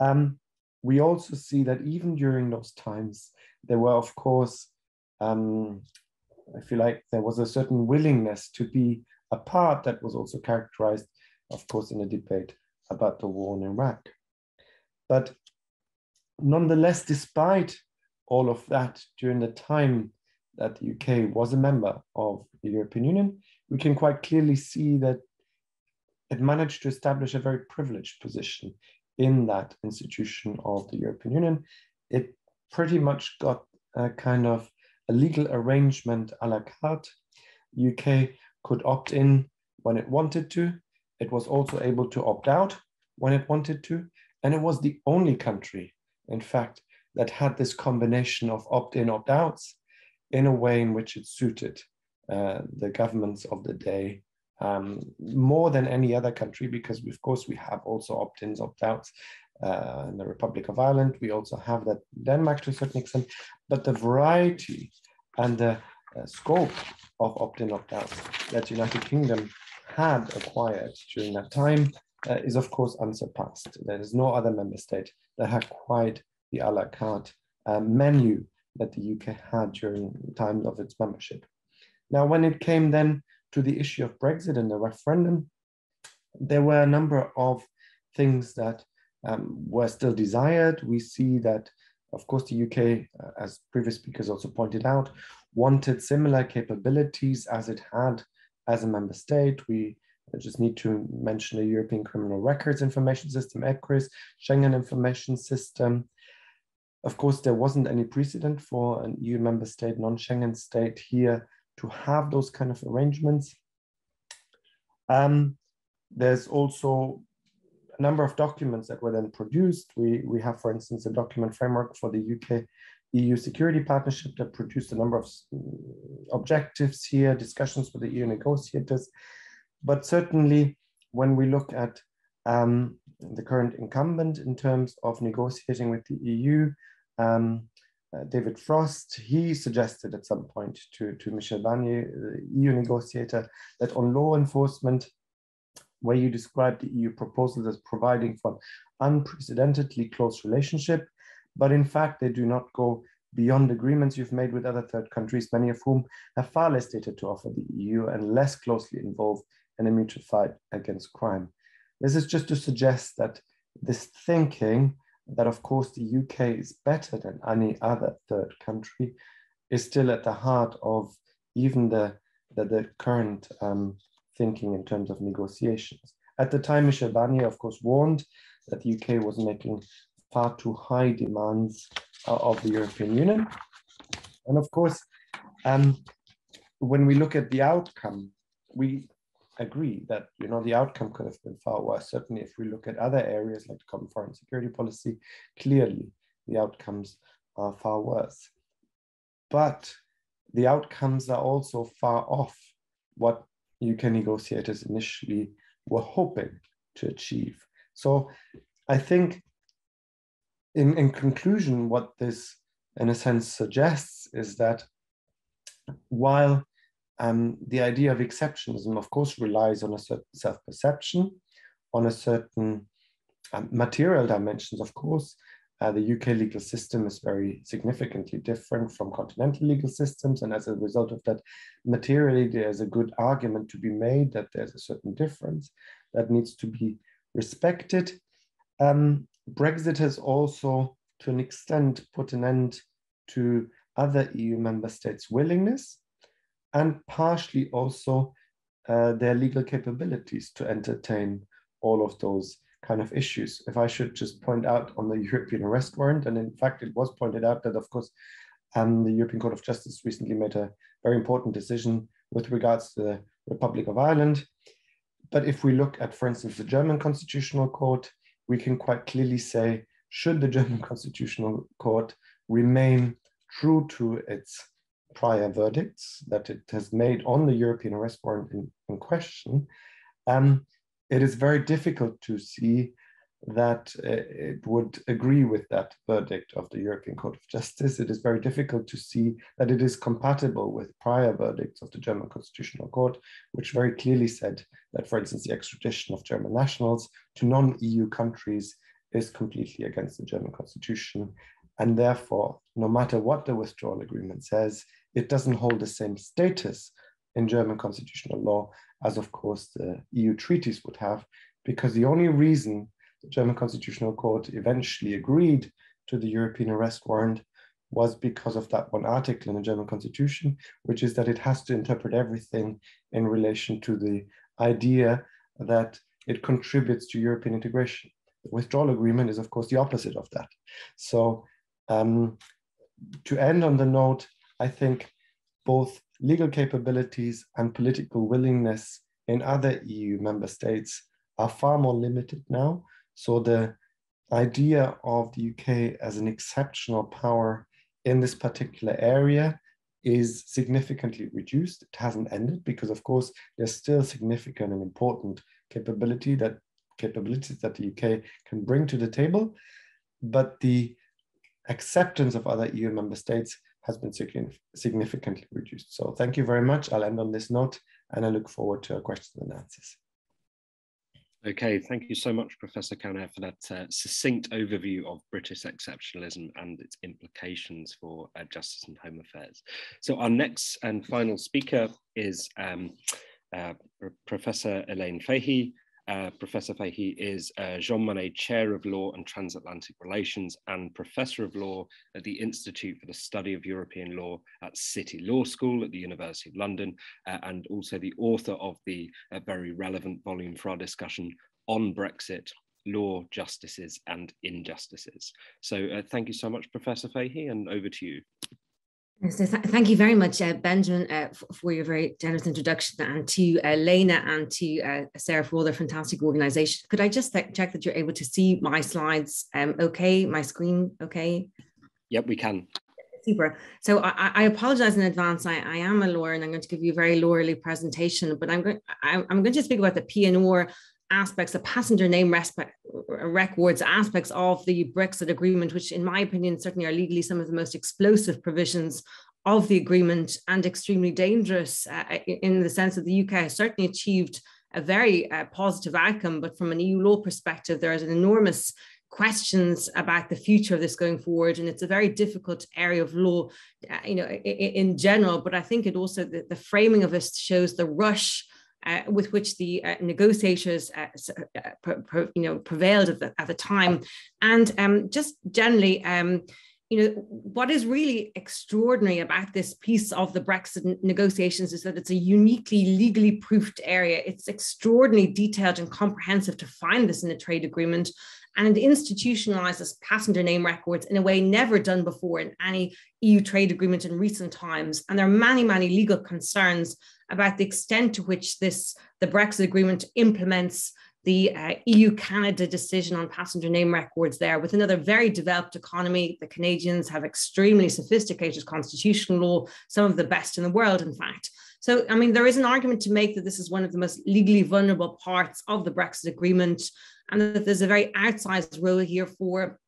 S4: Um, we also see that even during those times, there were, of course, um, I feel like there was a certain willingness to be a part that was also characterized, of course, in a debate about the war in Iraq. But nonetheless, despite all of that, during the time that the UK was a member of the European Union, we can quite clearly see that it managed to establish a very privileged position in that institution of the European Union. It pretty much got a kind of a legal arrangement a la carte. UK could opt in when it wanted to. It was also able to opt out when it wanted to. And it was the only country, in fact, that had this combination of opt in, opt outs in a way in which it suited uh, the governments of the day um, more than any other country, because of course we have also opt-ins, opt-outs uh, in the Republic of Ireland. We also have that Denmark to a certain extent, but the variety and the uh, scope of opt-in, opt-outs that United Kingdom had acquired during that time uh, is of course unsurpassed. There is no other member state that had quite the a la carte uh, menu that the UK had during times of its membership. Now, when it came then to the issue of Brexit and the referendum, there were a number of things that um, were still desired. We see that, of course, the UK, uh, as previous speakers also pointed out, wanted similar capabilities as it had as a member state. We just need to mention the European Criminal Records Information System, ECRIS, Schengen Information System. Of course, there wasn't any precedent for an EU member state, non-Schengen state here to have those kind of arrangements. Um, there's also a number of documents that were then produced. We, we have, for instance, a document framework for the UK EU security partnership that produced a number of objectives here, discussions with the EU negotiators. But certainly, when we look at um, the current incumbent in terms of negotiating with the EU, um, uh, David Frost, he suggested at some point to, to Michel Barnier, the EU negotiator, that on law enforcement, where you describe the EU proposals as providing for an unprecedentedly close relationship, but in fact, they do not go beyond agreements you've made with other third countries, many of whom have far less data to offer the EU and less closely involved in a mutual fight against crime. This is just to suggest that this thinking that of course the UK is better than any other third country is still at the heart of even the, the, the current um, thinking in terms of negotiations. At the time, Michel Barnier, of course, warned that the UK was making far too high demands uh, of the European Union. And of course, um, when we look at the outcome, we agree that you know the outcome could have been far worse. Certainly, if we look at other areas like the common foreign security policy, clearly the outcomes are far worse. But the outcomes are also far off what UK negotiators initially were hoping to achieve. So I think in, in conclusion, what this in a sense suggests is that while um, the idea of exceptionalism, of course, relies on a certain self perception, on a certain um, material dimensions, of course. Uh, the UK legal system is very significantly different from continental legal systems. And as a result of that, materially, there's a good argument to be made that there's a certain difference that needs to be respected. Um, Brexit has also, to an extent, put an end to other EU member states' willingness and partially also uh, their legal capabilities to entertain all of those kind of issues. If I should just point out on the European arrest warrant, and in fact, it was pointed out that, of course, um, the European Court of Justice recently made a very important decision with regards to the Republic of Ireland. But if we look at, for instance, the German Constitutional Court, we can quite clearly say, should the German (laughs) Constitutional Court remain true to its prior verdicts that it has made on the European arrest warrant in, in question, um, it is very difficult to see that uh, it would agree with that verdict of the European Court of Justice. It is very difficult to see that it is compatible with prior verdicts of the German Constitutional Court, which very clearly said that, for instance, the extradition of German nationals to non EU countries is completely against the German Constitution. And therefore, no matter what the withdrawal agreement says, it doesn't hold the same status in German constitutional law as, of course, the EU treaties would have, because the only reason the German Constitutional Court eventually agreed to the European arrest warrant was because of that one article in the German Constitution, which is that it has to interpret everything in relation to the idea that it contributes to European integration. The withdrawal agreement is, of course, the opposite of that. So, um, to end on the note, I think both legal capabilities and political willingness in other EU member states are far more limited now. So the idea of the UK as an exceptional power in this particular area is significantly reduced. It hasn't ended because, of course, there's still significant and important capability that capabilities that the UK can bring to the table, but the acceptance of other EU member states has been significantly reduced. So thank you very much. I'll end on this note and I look forward to questions and answers.
S1: Okay, thank you so much, Professor Kaunert, for that uh, succinct overview of British exceptionalism and its implications for uh, justice and home affairs. So our next and final speaker is um, uh, Professor Elaine Fahey, uh, Professor Fahey is uh, Jean Monnet Chair of Law and Transatlantic Relations and Professor of Law at the Institute for the Study of European Law at City Law School at the University of London, uh, and also the author of the uh, very relevant volume for our discussion on Brexit, Law, Justices and Injustices. So uh, thank you so much, Professor Fahey, and over to you.
S5: So th thank you very much, uh, Benjamin, uh, for your very generous introduction, and to uh, Lena and to uh, Sarah for all their fantastic organisation. Could I just check that you're able to see my slides? Um, okay, my screen, okay?
S1: Yep, we can.
S5: Super. So I, I apologize in advance. I, I, am a lawyer, and I'm going to give you a very lawyerly presentation. But I'm going I'm, I'm going to speak about the PNR aspects, the passenger name records aspects of the Brexit agreement, which, in my opinion, certainly are legally some of the most explosive provisions of the agreement and extremely dangerous uh, in the sense that the UK has certainly achieved a very uh, positive outcome, but from an EU law perspective, there is an enormous questions about the future of this going forward. And it's a very difficult area of law uh, you know in, in, general. But i think it also the, the framing of this shows the rush uh, with which the uh, negotiators, uh, uh you know, prevailed at the, at the time, and um, just generally. Um, you know what is really extraordinary about this piece of the brexit negotiations is that it's a uniquely legally proofed area it's extraordinarily detailed and comprehensive to find this in a trade agreement and it institutionalizes passenger name records in a way never done before in any EU trade agreement in recent times. And there are many, many legal concerns about the extent to which this the Brexit agreement implements the uh, EU Canada decision on passenger name records there. With another very developed economy, the Canadians have extremely sophisticated constitutional law, some of the best in the world, in fact. So, I mean, there is an argument to make that this is one of the most legally vulnerable parts of the Brexit agreement, and that there's a very outsized role here for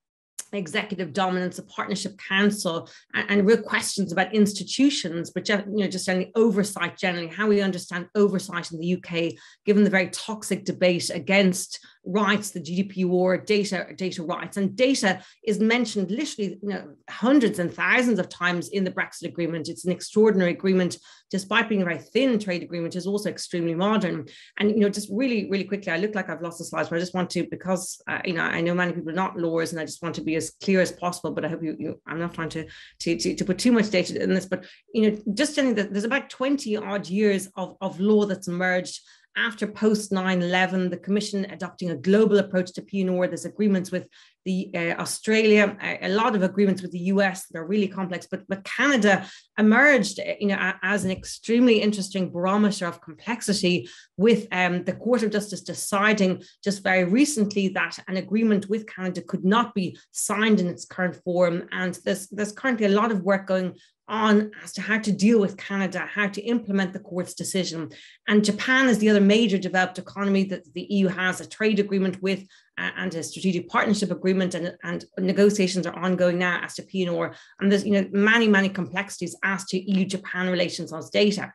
S5: executive dominance, a partnership council, and, and, real questions about institutions, but you know, just generally oversight, generally how we understand oversight in the UK, given the very toxic debate against rights, the GDPR, data, data rights, and data is mentioned literally you know, hundreds and thousands of times in the Brexit agreement. It's an extraordinary agreement, despite being a very thin trade agreement, is also extremely modern. And you know, just really, really quickly, I look like I've lost the slides, but I just want to because uh, you know I know many people are not lawyers, and I just want to be as clear as possible. But I hope you, you I'm not trying to, to to to put too much data in this, but you know, just telling that there's about 20 odd years of of law that's emerged after post 9-11, the Commission adopting a global approach to PNR. There's agreements with the uh, Australia, a, a, lot of agreements with the US that are really complex, but, but Canada emerged uh, you know, as an extremely interesting barometer of complexity with um, the Court of Justice deciding just very recently that an agreement with Canada could not be signed in its current form. And there's, there's currently a lot of work going on as to how to deal with Canada, how to implement the court's decision. And Japan is the other major developed economy that the EU has a trade agreement with uh, and a strategic partnership agreement, and, and negotiations are ongoing now as to PNR. And there's you know many, many complexities as to EU-Japan relations on data.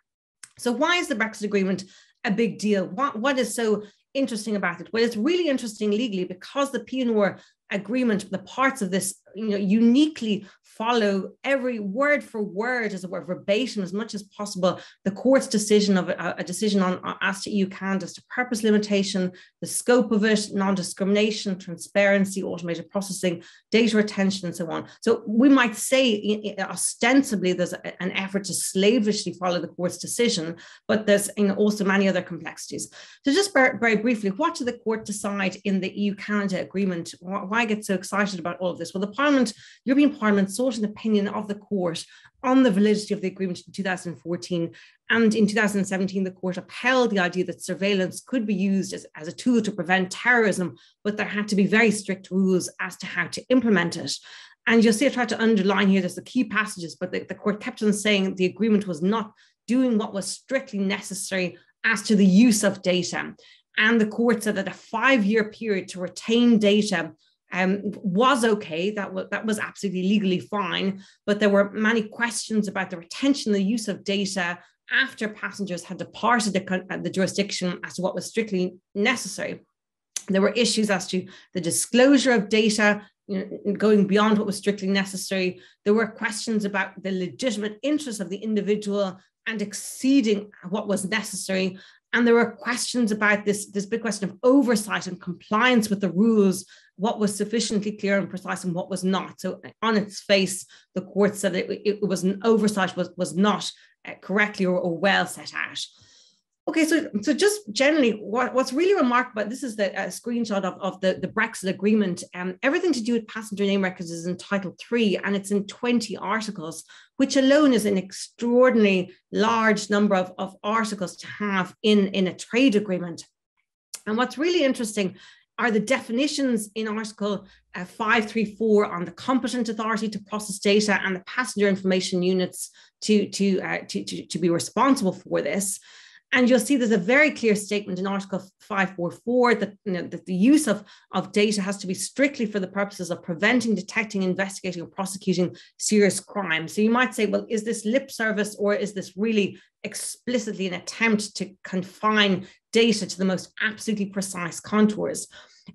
S5: So why is the Brexit agreement a big deal? What, what is so interesting about it? Well, it's really interesting legally because the PNR agreement, the parts of this, you know, uniquely follow every word for word, as it were, verbatim as much as possible, the court's decision of a, a decision on uh, as to EU Canada's to purpose limitation, the scope of it, non-discrimination, transparency, automated processing, data retention, and so on. So we might say ostensibly there's an effort to slavishly follow the court's decision, but there's you know, also many other complexities. So just very, very briefly, what did the court decide in the EU-Canada agreement? Why get so excited about all of this? Well, the Parliament, European Parliament sought an opinion of the court on the validity of the agreement in 2014. And in 2017, the court upheld the idea that surveillance could be used as, as a tool to prevent terrorism, but there had to be very strict rules as to how to implement it. And you'll see I tried to underline here, there's the key passages, but the, the court kept on saying the agreement was not doing what was strictly necessary as to the use of data. And the court said that a five year period to retain data um, was okay. That was that was absolutely legally fine. But there were many questions about the retention, the use of data after passengers had departed the, the jurisdiction as to what was strictly necessary. There were issues as to the disclosure of data, you know, going beyond what was strictly necessary. There were questions about the legitimate interests of the individual and exceeding what was necessary. And there were questions about this, this big question of oversight and compliance with the rules what was sufficiently clear and precise and what was not. So on its face, the court said it, it was an oversight, was, was not uh, correctly or, or, well set out. Okay, so, so just generally, what, what's really remarkable, this is the screenshot of, of the, the Brexit agreement. Um, everything to do with passenger name records is in Title 3 and it's in 20 articles, which alone is an extraordinarily large number of, of articles to have in, in a trade agreement. And what's really interesting are the definitions in Article uh, 534 on the competent authority to process data and the passenger information units to, to, uh, to, to, to be responsible for this. And you'll see there's a very clear statement in Article 544 that, you know, that the use of, of data has to be strictly for the purposes of preventing, detecting, investigating, or prosecuting serious crime. So you might say, well, is this lip service or is this really explicitly an attempt to confine data to the most absolutely precise contours?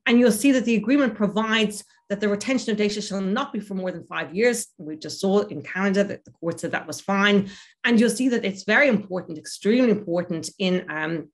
S5: And you'll see that the agreement provides that the retention of data shall not be for more than five years. We just saw in Canada that the court said that was fine. And you'll see that it's very important, extremely important in um,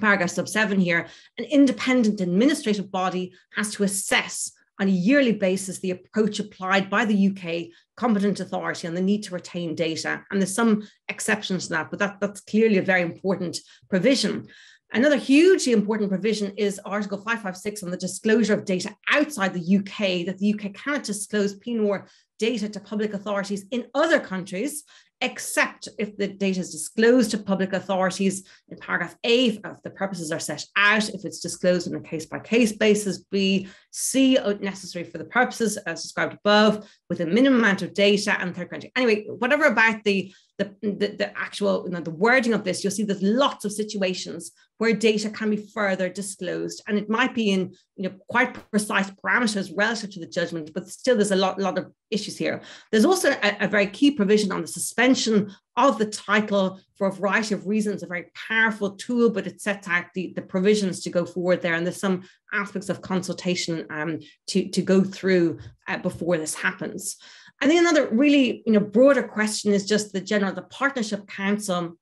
S5: paragraph sub seven here. An independent administrative body has to assess on a yearly basis the approach applied by the UK competent authority on the need to retain data. And there's some exceptions to that, but that, that's clearly a very important provision. Another hugely important provision is Article 556 on the disclosure of data outside the UK, that the UK cannot disclose PNR data to public authorities in other countries, except if the data is disclosed to public authorities in paragraph A, if the purposes are set out, if it's disclosed on a case by case basis, B, C, necessary for the purposes as described above, with a minimum amount of data and third country. Anyway, whatever about the the, the, the, actual, you know, the wording of this, you'll see there's lots of situations where data can be further disclosed. And it might be in, you know, quite precise parameters relative to the judgment, but still there's a lot, lot of issues here. There's also a, a very key provision on the suspension of the title for a variety of reasons, a very powerful tool, but it sets out the, the provisions to go forward there. And there's some aspects of consultation um, to, to go through uh, before this happens. I think another really you know broader question is just the general the partnership council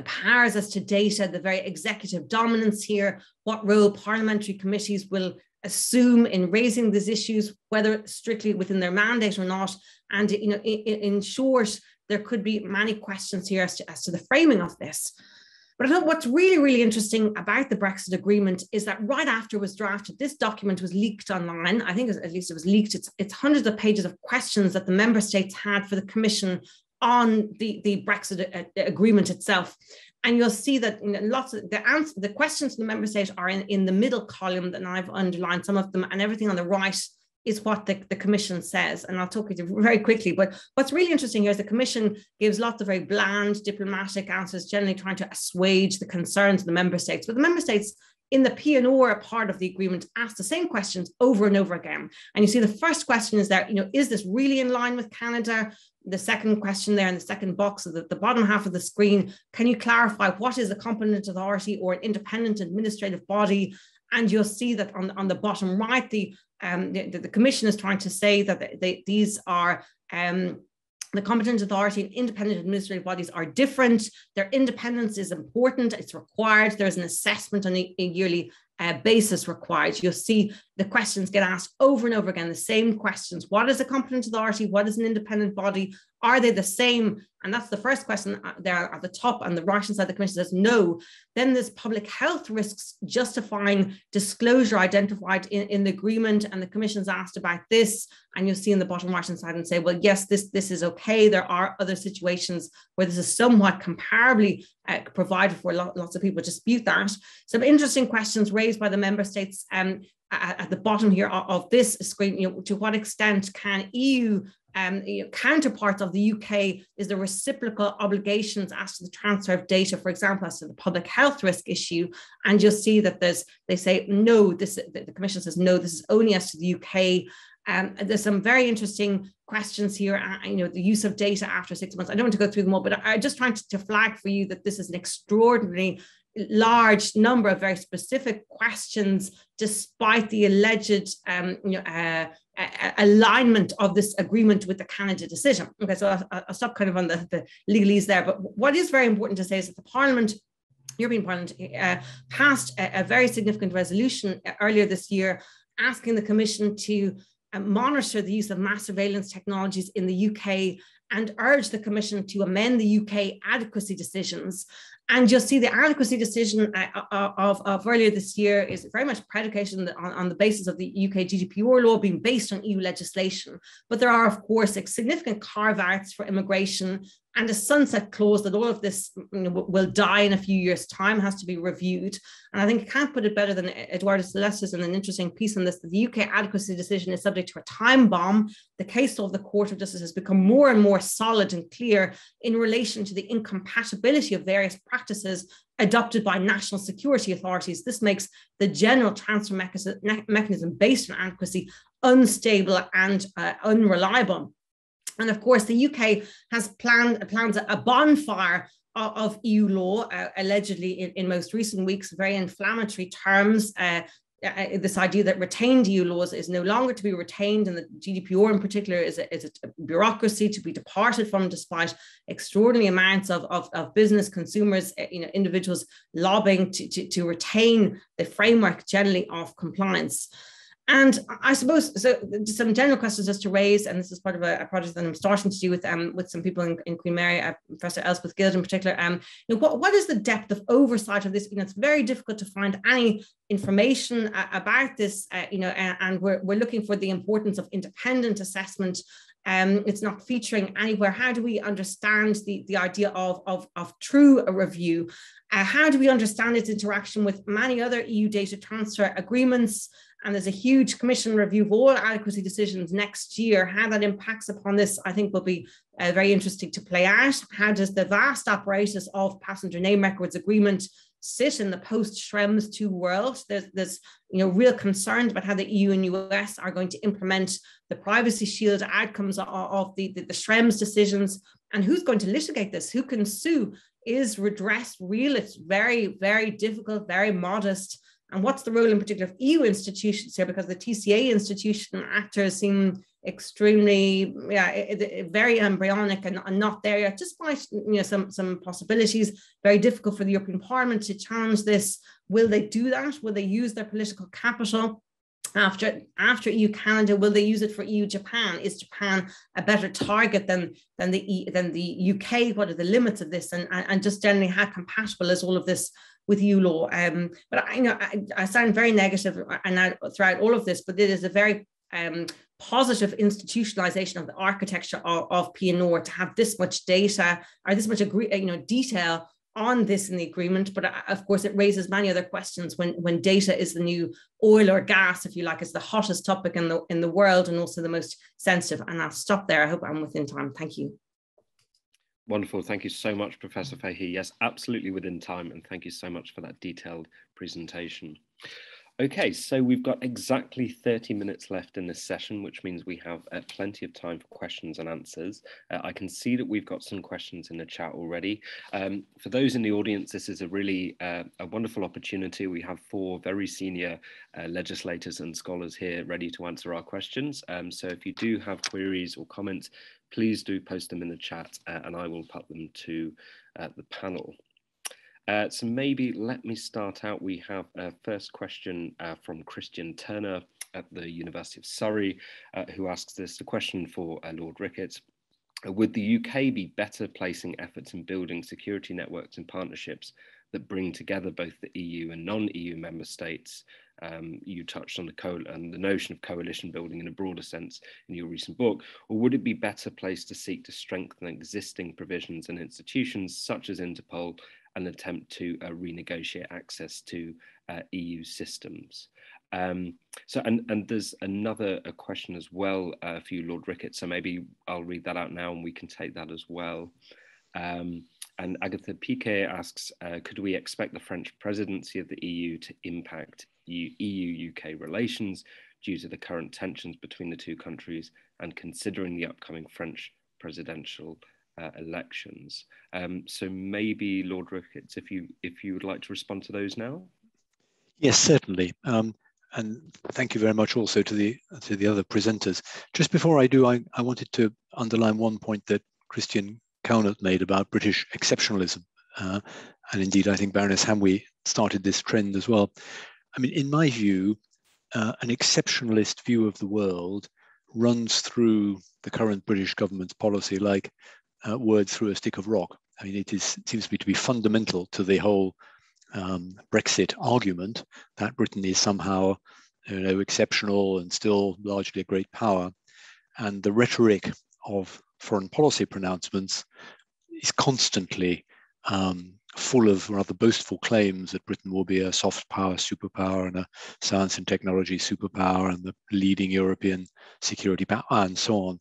S5: powers as to data, the very executive dominance here, what role parliamentary committees will assume in raising these issues, whether strictly within their mandate or not. And you know, in, in short, there could be many questions here as to, as to the framing of this. But I thought what's really, really interesting about the Brexit agreement is that right after it was drafted, this document was leaked online. I think at least it was leaked. It's, it's hundreds of pages of questions that the member states had for the Commission on the, the Brexit uh, agreement itself. And you'll see that you know, lots of the answer, the questions from the member states are in, in the middle column, and I've underlined some of them, and everything on the right is what the, the commission says. And I'll talk you (laughs) very quickly. But what's really interesting here is the commission gives lots of very bland diplomatic answers, generally trying to assuage the concerns of the member states. But the member states in the PNR part of the agreement ask the same questions over and over again. And you see the first question is there, you know, is this really in line with Canada? The second question there in the second box of the, the bottom half of the screen, can you clarify what is a competent authority or an independent administrative body? And you'll see that on, on the bottom right, the, um, the, the commission is trying to say that they, they, these are um, the competent authority and independent administrative bodies are different. Their independence is important, it's required. There's an assessment on a, a yearly uh, basis required. You'll see the questions get asked over and over again, the same questions. What is a competent authority? What is an independent body? Are they the same? And that's the first question uh, there at the top and the right hand side the commission says no. Then there's public health risks justifying disclosure identified in, in the agreement. And the commission's asked about this. And you'll see in the bottom right hand side and say, well, yes, this, this is okay. There are other situations where this is somewhat comparably uh, provided for. Lots of people dispute that. Some interesting questions raised by the member states um, at, the bottom here of, this screen, you know, to what extent can EU um, you know, counterparts of the UK is the reciprocal obligations as to the transfer of data, for example, as to the public health risk issue. And you'll see that there's, they say, no, this, the Commission says, no, this is only as to the UK. Um, there's some very interesting questions here. Uh, you know, the use of data after six months. I don't want to go through them all, but I'm just trying to, to flag for you that this is an extraordinary large number of very specific questions, despite the alleged um, you know, uh, alignment of this agreement with the Canada decision. Okay, so I'll, I'll stop kind of on the, the legalese there. But what is very important to say is that the Parliament European Parliament uh, passed a, a, very significant resolution earlier this year asking the Commission to uh, monitor the use of mass surveillance technologies in the UK and urge the Commission to amend the UK adequacy decisions and you'll see the adequacy decision uh, uh, of, of earlier this year is very much predicated on, on the basis of the UK GDPR law being based on EU legislation. But there are, of course, significant carve outs for immigration and a sunset clause that all of this you know, will die in a few years' time has to be reviewed. And I think I can't put it better than Eduardo Salesses in an interesting piece on this that the UK adequacy decision is subject to a time bomb. The case law of the Court of Justice has become more and more solid and clear in relation to the incompatibility of various practices adopted by national security authorities. This makes the general transfer mechanism based on adequacy unstable and uh, unreliable. And of course, the UK has planned plans a bonfire of, EU law, uh, allegedly in, in, most recent weeks, very inflammatory terms. Uh, uh, this idea that retained EU laws is no longer to be retained, and the GDPR in particular is a, is a bureaucracy to be departed from, despite extraordinary amounts of, of, of business, consumers, uh, you know, individuals lobbying to, to, to retain the framework generally of compliance. And I suppose so. Some general questions just to raise, and this is part of a, a project that I'm starting to do with um with some people in, in Queen Mary, uh, Professor Elspeth Guild in particular. Um, you know, what what is the depth of oversight of this? You know, it's very difficult to find any information uh, about this. Uh, you know, and, we're we're looking for the importance of independent assessment um, it's not featuring anywhere. How do we understand the, the idea of, of, of true review? Uh, how do we understand its interaction with many other EU data transfer agreements? And there's a huge commission review of all adequacy decisions next year. How that impacts upon this, I think, will be uh, very interesting to play out. How does the vast apparatus of passenger name records agreement sit in the post Schrems 2 world? There's, there's you know, real concerns about how the EU and US are going to implement the privacy shield outcomes of, of the, the, the Schrems decisions and who's going to litigate this? Who can sue? Is redress real? It's very, very difficult, very modest and what's the role in particular of EU institutions here? Because the TCA institution actors seem extremely, yeah, very embryonic and, not there yet, despite you know some some possibilities. Very difficult for the European Parliament to challenge this. Will they do that? Will they use their political capital? after after EU Canada will they use it for EU Japan is Japan a better target than than the than the UK what are the limits of this and and just generally how compatible is all of this with law. Um, but I you know I, I, sound very negative and I, throughout all of this, but it is a very um, positive institutionalization of the architecture of, of PNR to have this much data or this much agree, you know detail on this in the agreement, but uh, of course it raises many other questions when, when data is the new oil or gas, if you like, is the hottest topic in the in the world and also the most sensitive. And I'll stop there. I hope I'm within time. Thank you.
S1: Wonderful. Thank you so much, Professor Fahey. Yes, absolutely within time. And thank you so much for that detailed presentation. Okay, so we've got exactly 30 minutes left in this session, which means we have uh, plenty of time for questions and answers. Uh, I can see that we've got some questions in the chat already. Um, for those in the audience, this is a really uh, a wonderful opportunity. We have four very senior uh, legislators and scholars here ready to answer our questions. Um, so if you do have queries or comments, please do post them in the chat uh, and I will put them to uh, the panel. Uh, so maybe let me start out. We have a first question uh, from Christian Turner at the University of Surrey, uh, who asks this, a question for uh, Lord Ricketts. Would the UK be better placing efforts in building security networks and partnerships that bring together both the EU and non-EU member states? Um, you touched on the, co- and the notion of coalition building in a broader sense in your recent book, or would it be better placed to seek to strengthen existing provisions and institutions such as Interpol and attempt to uh, renegotiate access to uh, EU systems. Um, so, and, and there's another a question as well uh, for you, Lord Ricketts. So maybe I'll read that out now and we can take that as well. Um, and Agatha Piquet asks, uh, could we expect the French presidency of the EU to impact EU-UK relations due to the current tensions between the two countries and considering the upcoming French presidential uh, elections. Um, so maybe Lord Ricketts, if you if you would like to respond to those now.
S2: Yes, certainly. Um, and thank you very much also to the to the other presenters. Just before I do, I, I wanted to underline one point that Christian Kaunert made about British exceptionalism. Uh, and indeed, I think Baroness Hamwee started this trend as well. I mean, in my view, uh, an exceptionalist view of the world runs through the current British government's policy like uh, word through a stick of rock. I mean, it is it seems to me to be fundamental to the whole um, Brexit argument that Britain is somehow, you know, exceptional and still largely a great power, and the rhetoric of foreign policy pronouncements is constantly um, full of rather boastful claims that Britain will be a soft power superpower and a science and technology superpower and the leading European security power and so on.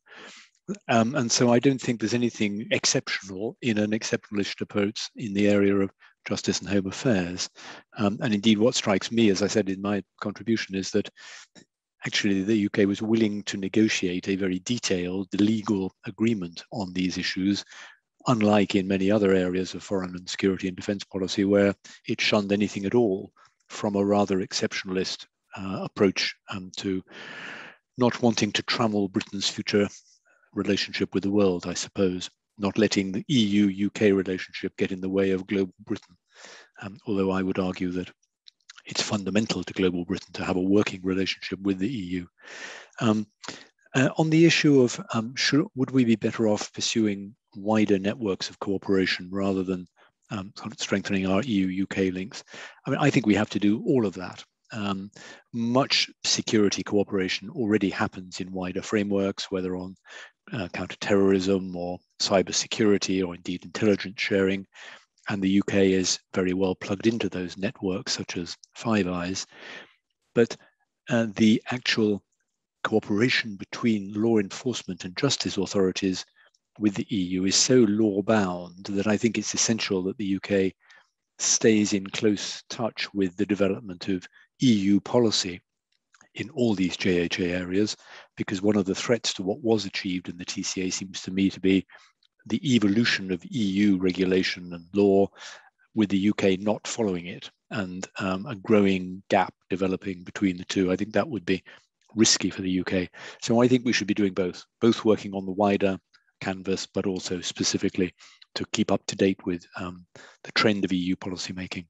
S2: Um, and so I don't think there's anything exceptional in an exceptionalist approach in the area of justice and home affairs. Um, and indeed, what strikes me, as I said in my contribution, is that actually the UK was willing to negotiate a very detailed legal agreement on these issues, unlike in many other areas of foreign and security and defense policy, where it shunned anything at all from a rather exceptionalist uh, approach um, to not wanting to trammel Britain's future relationship with the world, I suppose, not letting the EU UK relationship get in the way of global Britain. Um, although I would argue that it's fundamental to global Britain to have a working relationship with the EU. Um, uh, on the issue of um, should, would we be better off pursuing wider networks of cooperation rather than um, strengthening our EU UK links? I mean, I think we have to do all of that. Um, much security cooperation already happens in wider frameworks, whether on uh, counterterrorism or cybersecurity or indeed intelligence sharing. And the UK is very well plugged into those networks, such as Five Eyes. But uh, the actual cooperation between law enforcement and justice authorities with the EU is so law bound that I think it's essential that the UK stays in close touch with the development of EU policy in all these JHA areas, because one of the threats to what was achieved in the TCA seems to me to be the evolution of EU regulation and law with the UK not following it and um, a growing gap developing between the two. I think that would be risky for the UK. So I think we should be doing both, both working on the wider canvas, but also specifically to keep up to date with um, the trend of EU policymaking.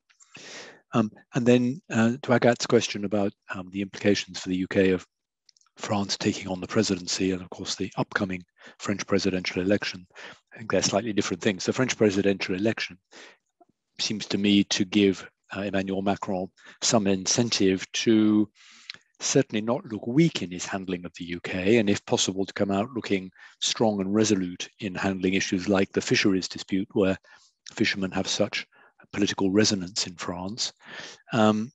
S2: Um, and then uh, to Agat's question about um, the implications for the UK of France taking on the presidency and of course the upcoming French presidential election, I think they're slightly different things. The French presidential election seems to me to give uh, Emmanuel Macron some incentive to certainly not look weak in his handling of the UK, and if possible, to come out looking strong and resolute in handling issues like the fisheries dispute, where fishermen have such political resonance in France. Um,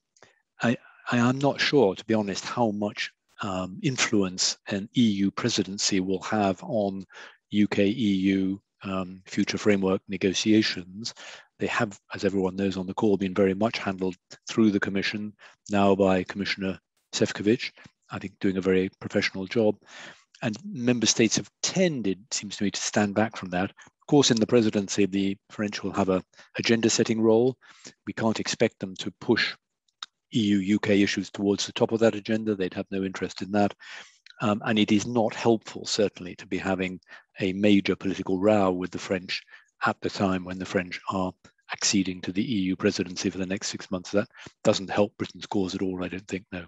S2: I, I am not sure, to be honest, how much um, influence an EU presidency will have on UK EU um, future framework negotiations. They have, as everyone knows on the call, been very much handled through the Commission, now by Commissioner Sefcovic, I think doing a very professional job. And member states have tended, seems to me, to stand back from that. Of course, in the presidency, the French will have a agenda setting role. We can't expect them to push EU UK issues towards the top of that agenda. They'd have no interest in that. Um, and it is not helpful, certainly, to be having a major political row with the French at the time when the French are acceding to the EU presidency for the next six months. That doesn't help Britain's cause at all, I don't think, no.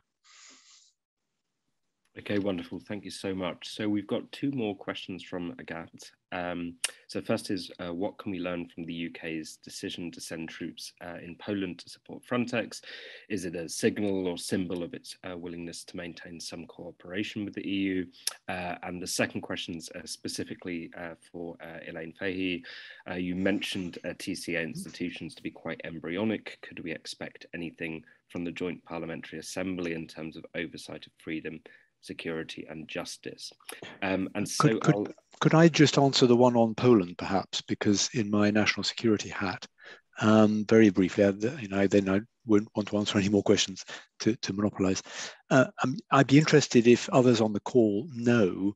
S1: Okay, wonderful. Thank you so much. So we've got two more questions from Agat. Um, so first is, uh, what can we learn from the UK's decision to send troops uh, in Poland to support Frontex? Is it a signal or symbol of its uh, willingness to maintain some cooperation with the EU? Uh, and the second question is uh, specifically uh, for Elaine Fahey. you mentioned TCA institutions to be quite embryonic. Could we expect anything from the Joint Parliamentary Assembly in terms of oversight of freedom security and justice. Um, and so
S2: could, could, could, I just answer the one on Poland, perhaps, because in my national security hat, um, very briefly, you know, then I wouldn't want to answer any more questions to, to monopolize. Uh, um, I'd be interested if others on the call know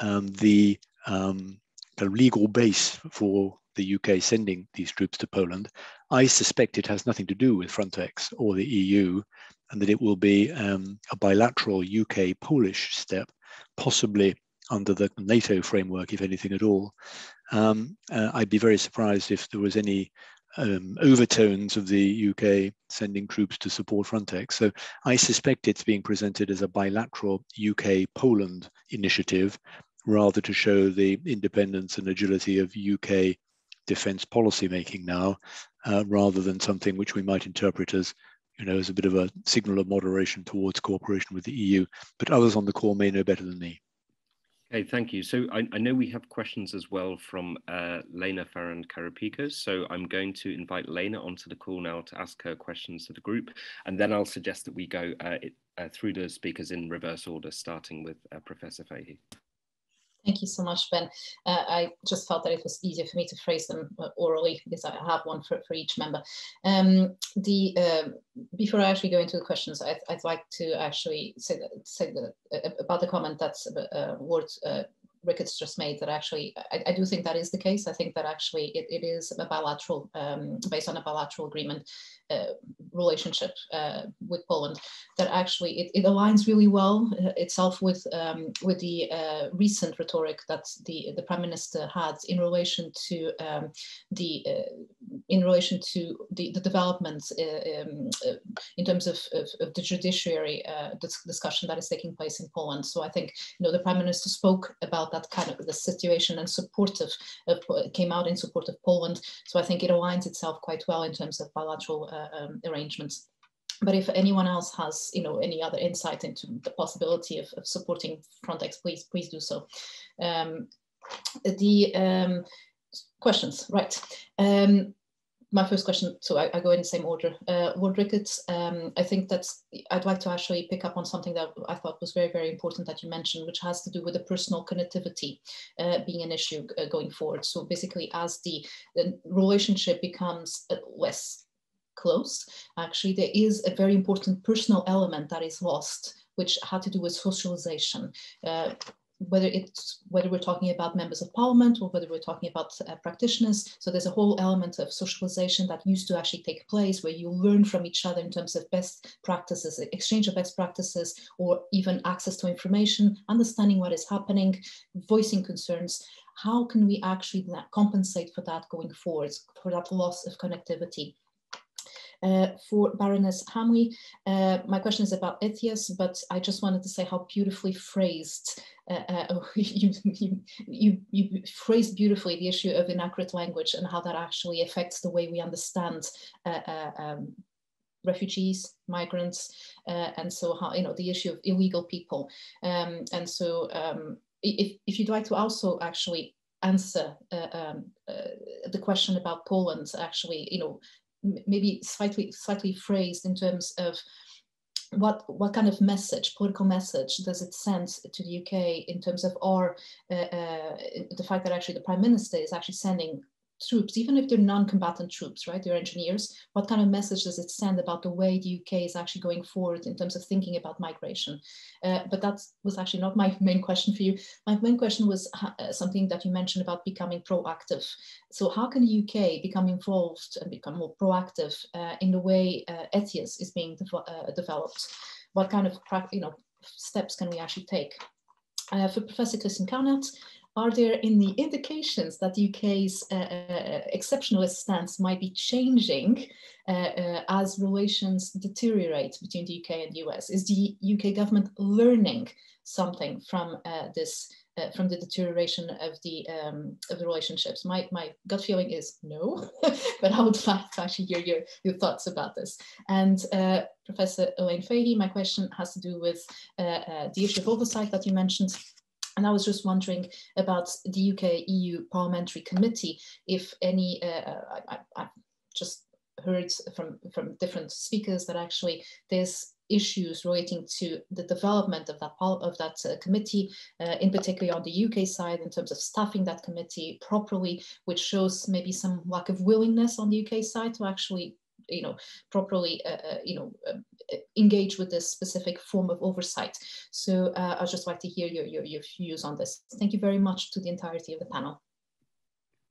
S2: um, the, um, the legal base for the UK sending these troops to Poland. I suspect it has nothing to do with Frontex or the EU, and that it will be um, a bilateral UK-Polish step, possibly under the NATO framework, if anything at all. Um, uh, I'd be very surprised if there was any um, overtones of the UK sending troops to support Frontex. So I suspect it's being presented as a bilateral UK-Poland initiative, rather to show the independence and agility of UK defence policy making now, uh, rather than something which we might interpret as you know, as a bit of a signal of moderation towards cooperation with the EU. But others on the call may know better than me.
S1: Okay, thank you. So I, I know we have questions as well from uh, Lena Farrand Carrapico. So I'm going to invite Lena onto the call now to ask her questions to the group. And then I'll suggest that we go uh, it, uh, through the speakers in reverse order, starting with uh, Professor Fahey.
S6: Thank you so much, Ben. Uh, I just felt that it was easier for me to phrase them uh, orally because I have one for, for each member. Um, the uh, Before I actually go into the questions, I'd, I'd like to actually say, that, say that, uh, about the comment that's uh, Ward uh, Ricketts just made that actually, I, I, do think that is the case. I think that actually it, it is a bilateral, um, based on a bilateral agreement uh, relationship uh, with Poland that actually it, it aligns really well uh, itself with um, with the uh, recent rhetoric that the the prime minister had in relation to um, the uh, in relation to the, the developments uh, um, in terms of, of, of the judiciary discussion that is taking place in Poland. So I think you know the prime minister spoke about that kind of the situation and supportive of, came out in support of Poland. So I think it aligns itself quite well in terms of bilateral um, arrangements but if anyone else has you know any other insight into the possibility of, of supporting Frontex, please please do so. Um, the um, questions, right? Um, my first question, so I, I, go in the same order. Uh, Ward Ricketts, um, I think that's, I'd like to actually pick up on something that I thought was very, very important that you mentioned, which has to do with the personal connectivity uh, being an issue uh, going forward. So basically, as the, the relationship becomes uh, less close, actually there is a very important personal element that is lost, which had to do with socialization. Uh, whether it's whether we're talking about members of parliament or whether we're talking about uh, practitioners. So there's a whole element of socialization that used to actually take place where you learn from each other in terms of best practices exchange of best practices or even access to information understanding what is happening voicing concerns. How can we actually compensate for that going forward for that loss of connectivity? uh, for Baroness Hamwee, uh, my question is about ETIAS, but I just wanted to say how beautifully phrased uh, uh (laughs) you, you, you, you, phrased beautifully the issue of inaccurate language and how that actually affects the way we understand uh, uh, um, refugees, migrants, and so how, you know, the issue of illegal people. Um, and so um, if, if you'd like to also actually answer uh, um, uh, the question about Poland, actually, you know, maybe slightly slightly phrased in terms of what what kind of message, political message, does it send to the UK in terms of our uh, uh, the fact that actually the Prime Minister is actually sending troops, even if they're non-combatant troops, right? They're engineers. What kind of message does it send about the way the UK is actually going forward in terms of thinking about migration? Uh, but that was actually not my (laughs) main question for you. My main question was uh, something that you mentioned about becoming proactive. So how can the UK become involved and become more proactive uh, in the way uh, ETIAS is being de uh, developed? What kind of you know steps can we actually take? Uh, for Professor Christian Kaunert, are there any indications that the UK's uh, uh, exceptionalist stance might be changing uh, uh, as relations deteriorate between the UK and the US? Is the UK government learning something from uh, this, uh, from the deterioration of the um, of the relationships? My my gut feeling is no, (laughs) but I would like to actually hear your your thoughts about this. And Professor Elaine Fahey, my question has to do with the issue of oversight that you mentioned. And I was just wondering about the UK EU Parliamentary Committee, if any, uh, I, I, just heard from, from different speakers that actually there's issues relating to the development of that of that uh, committee, uh, in particular on the UK side in terms of staffing that committee properly, which shows maybe some lack of willingness on the UK side to actually you know, properly, uh, uh, you know, uh, engage with this specific form of oversight. So I'd just like to hear your, your, your views on this. Thank you very much to the entirety of the panel.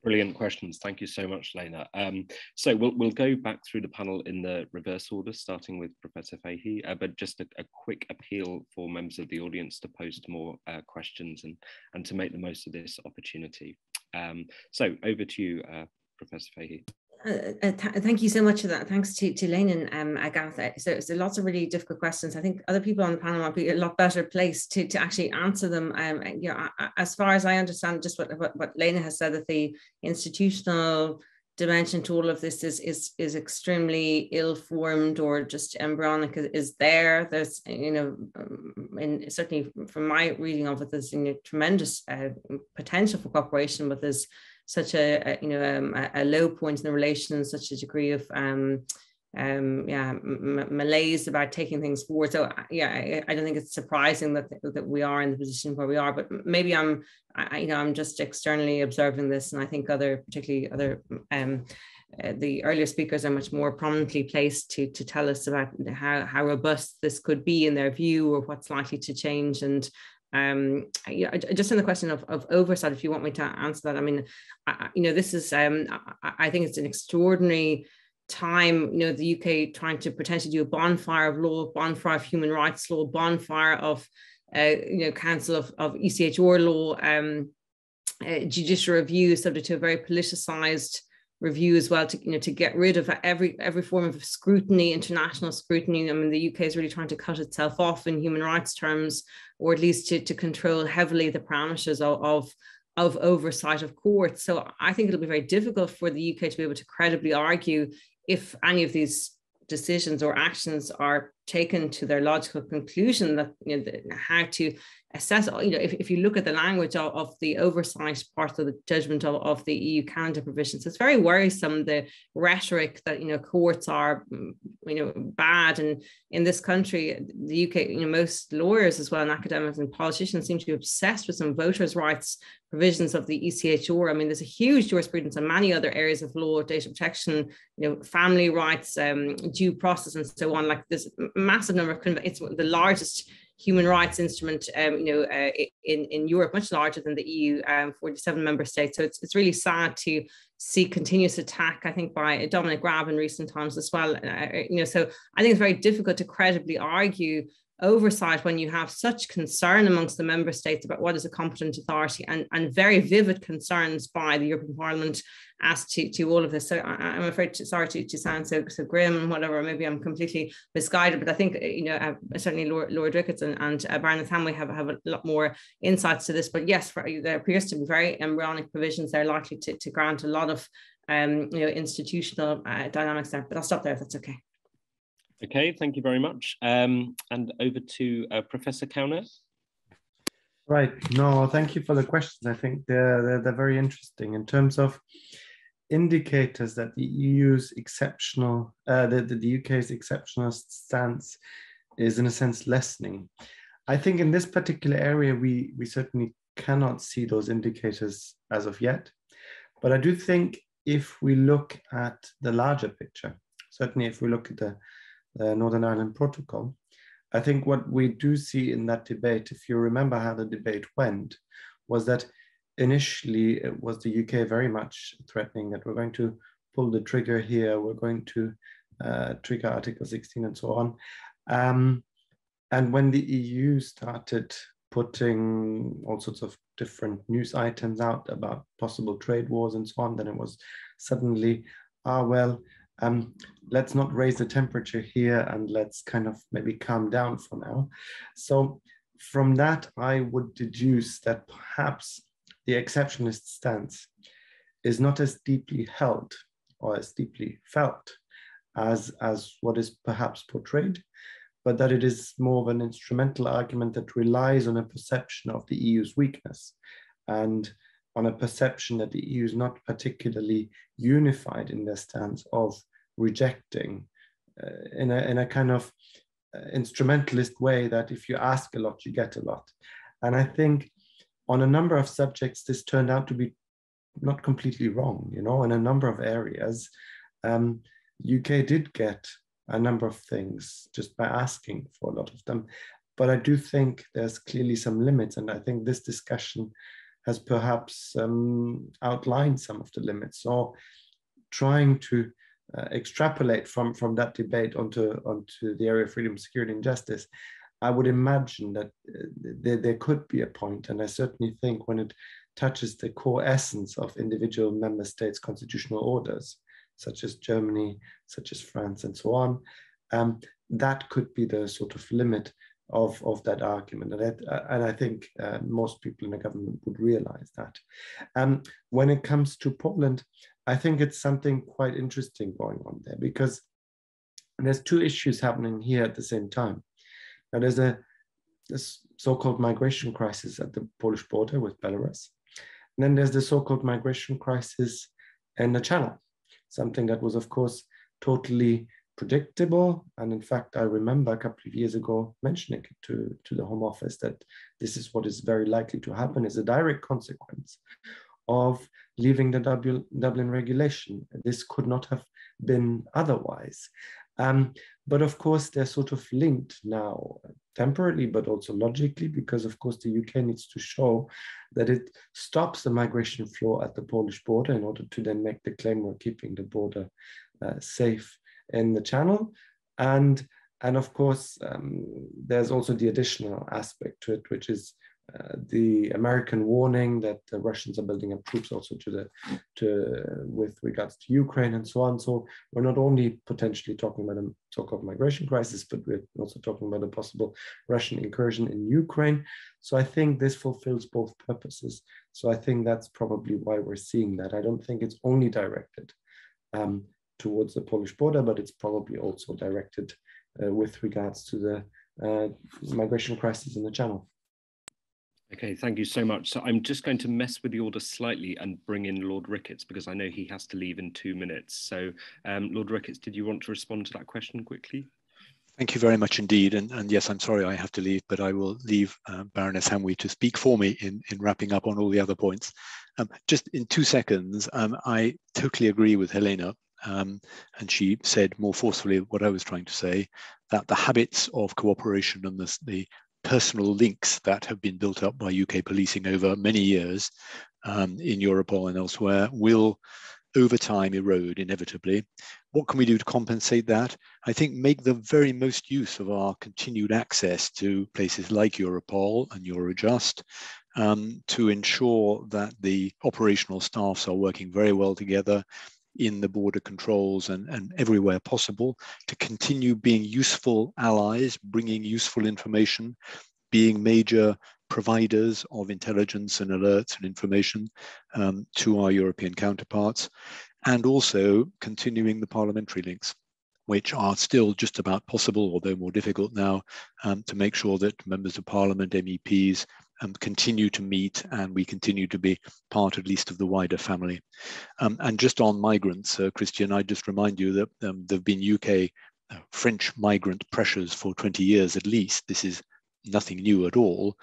S1: Brilliant questions. Thank you so much, Lena. Um, so we'll, we'll go back through the panel in the reverse order, starting with Professor Fahey, uh, but just a, a, quick appeal for members of the audience to post more uh, questions and, and to make the most of this opportunity. Um, so over to you, uh, Professor Fahey.
S5: Uh, uh, th thank you so much for that. Thanks to, to Lane and um, Agatha. So, so lots of really difficult questions. I think other people on the panel might be a lot better placed to, to actually answer them. Um, you know, as far as I understand, just what, what, what Lena has said, that the institutional dimension to all of this is is is extremely ill-formed or just embryonic is there there's you know and um, certainly from my reading of it there's you know, tremendous uh, potential for cooperation with there's such a, a you know um, a, a, low point in the relations, such a degree of um, um, yeah malaise about taking things forward. So yeah, I, I, don't think it's surprising that that we are in the position where we are. But maybe I'm I, you know I'm just externally observing this, and I think other particularly other. Um, uh, the earlier speakers are much more prominently placed to, to tell us about how, how robust this could be in their view or what's likely to change and um yeah just in the question of, of oversight if you want me to answer that i mean I, you know this is um I, I, think it's an extraordinary time you know the uk trying to potentially do a bonfire of law bonfire of human rights law bonfire of uh, you know council of, of echr law um uh, judicial review subject to a very politicized review as well to you know to get rid of every every form of scrutiny international scrutiny. I mean the uk is really trying to cut itself off in human rights terms or at least to, to control heavily the parameters of, of of oversight of courts. So i think it'll be very difficult for the uk to be able to credibly argue if any of these decisions or actions are taken to their logical conclusion that you know how to assess, you know, if, if you look at the language of, of the oversight part of the judgment of, of the EU Canada provisions, it's very worrisome the rhetoric that, you know, courts are, mm, you know, bad. And in this country, the UK, you know, most lawyers as well and academics and politicians seem to be obsessed with some voters' rights provisions of the ECHR. I mean, there's a huge jurisprudence in many other areas of law, data protection, you know, family rights, um, due process, and so on. Like a massive number of, it's the largest human rights instrument, um, you know, uh, in, in Europe, much larger than the EU, um, 47 member states. So it's, it's really sad to see continuous attack, I think, by Dominic Raab in recent times as well. Uh, you know, so I think it's very difficult to credibly argue oversight when you have such concern amongst the member states about what is a competent authority and, and very vivid concerns by the European Parliament as to, to all of this. So I, am afraid, to, sorry to, to sound so, so grim and whatever, maybe I'm completely misguided, but I think, you know, uh, certainly Lord, Lord Ricketts and, and uh, Baroness Hamwee have, have a lot more insights to this. But yes, for, there appears to be very embryonic provisions. They're likely to, to grant a lot of, um, you know, institutional uh, dynamics there, but I'll stop there if that's okay.
S1: Okay, thank you very much. Um, and over to uh, Professor Kaunert.
S4: Right. No, thank you for the questions. I think they're, they're, they're very interesting in terms of indicators that the EU's exceptional, uh, the, the UK's exceptional stance is in a sense lessening. I think in this particular area, we, we certainly cannot see those indicators as of yet. But I do think if we look at the larger picture, certainly if we look at the, the Northern Ireland Protocol, I think what we do see in that debate, if you remember how the debate went, was that initially it was the UK very much threatening that we're going to pull the trigger here, we're going to uh, trigger Article 16 and so on. Um, and when the EU started putting all sorts of different news items out about possible trade wars and so on, then it was suddenly, ah, well, um, let's not raise the temperature here and let's kind of maybe calm down for now. So from that, I would deduce that perhaps the exceptionist stance is not as deeply held or as deeply felt as, as what is perhaps portrayed, but that it is more of an instrumental argument that relies on a perception of the EU's weakness and on a perception that the EU is not particularly unified in their stance of rejecting uh, in, a, in a kind of uh, instrumentalist way that if you ask a lot, you get a lot. And I think on a number of subjects, this turned out to be not completely wrong, you know, in a number of areas. Um, UK did get a number of things just by asking for a lot of them. But I do think there's clearly some limits. And I think this discussion has perhaps um, outlined some of the limits. So trying to uh, extrapolate from, from that debate onto, onto the area of freedom, security, and justice, I would imagine that uh, there, there could be a point, and I certainly think when it touches the core essence of individual member states' constitutional orders, such as Germany, such as France, and so on, um, that could be the sort of limit of, of that argument. And, that, and I think uh, most people in the government would realize that. Um, when it comes to Poland, I think it's something quite interesting going on there because there's two issues happening here at the same time. Now there's a this so-called migration crisis at the Polish border with Belarus. And then there's the so-called migration crisis in the channel something that was, of course, totally predictable. And in fact, I remember a couple of years ago mentioning to, to the Home Office that this is what is very likely to happen as a direct consequence of leaving the Dublin regulation. This could not have been otherwise. Um, but of course, they're sort of linked now, temporarily, but also logically, because of course the UK needs to show that it stops the migration flow at the Polish border in order to then make the claim we're keeping the border uh, safe in the channel. And, and of course, um, there's also the additional aspect to it, which is uh, the American warning that the Russians are building up troops also to the to with regards to Ukraine and so on. So we're not only potentially talking about a so-called migration crisis, but we're also talking about a possible Russian incursion in Ukraine. So I think this fulfills both purposes. So I think that's probably why we're seeing that. I don't think it's only directed um, towards the Polish border, but it's probably also directed uh, with regards to the uh, migration crisis in the Channel.
S1: Okay, thank you so much. So I'm just going to mess with the order slightly and bring in Lord Ricketts because I know he has to leave in two minutes. So um, Lord Ricketts, did you want to respond to that question quickly?
S2: Thank you very much indeed. And, and yes, I'm sorry I have to leave, but I will leave uh, Baroness Hamwee to speak for me in, in wrapping up on all the other points. Um, just in two seconds, um, I totally agree with Helena. Um, and she said more forcefully what I was trying to say, that the habits of cooperation and the, the personal links that have been built up by UK policing over many years um, in Europol and elsewhere will over time erode inevitably. What can we do to compensate that? I think make the very most use of our continued access to places like Europol and Eurojust um, to ensure that the operational staffs are working very well together in the border controls and, and everywhere possible to continue being useful allies, bringing useful information, being major providers of intelligence and alerts and information um, to our European counterparts, and also continuing the parliamentary links, which are still just about possible, although more difficult now, um, to make sure that members of parliament, MEPs, um, continue to meet and we continue to be part at least of the wider family. Um, and just on migrants, uh, Christian, I just remind you that um, there have been UK uh, French migrant pressures for 20 years at least. This is nothing new at all.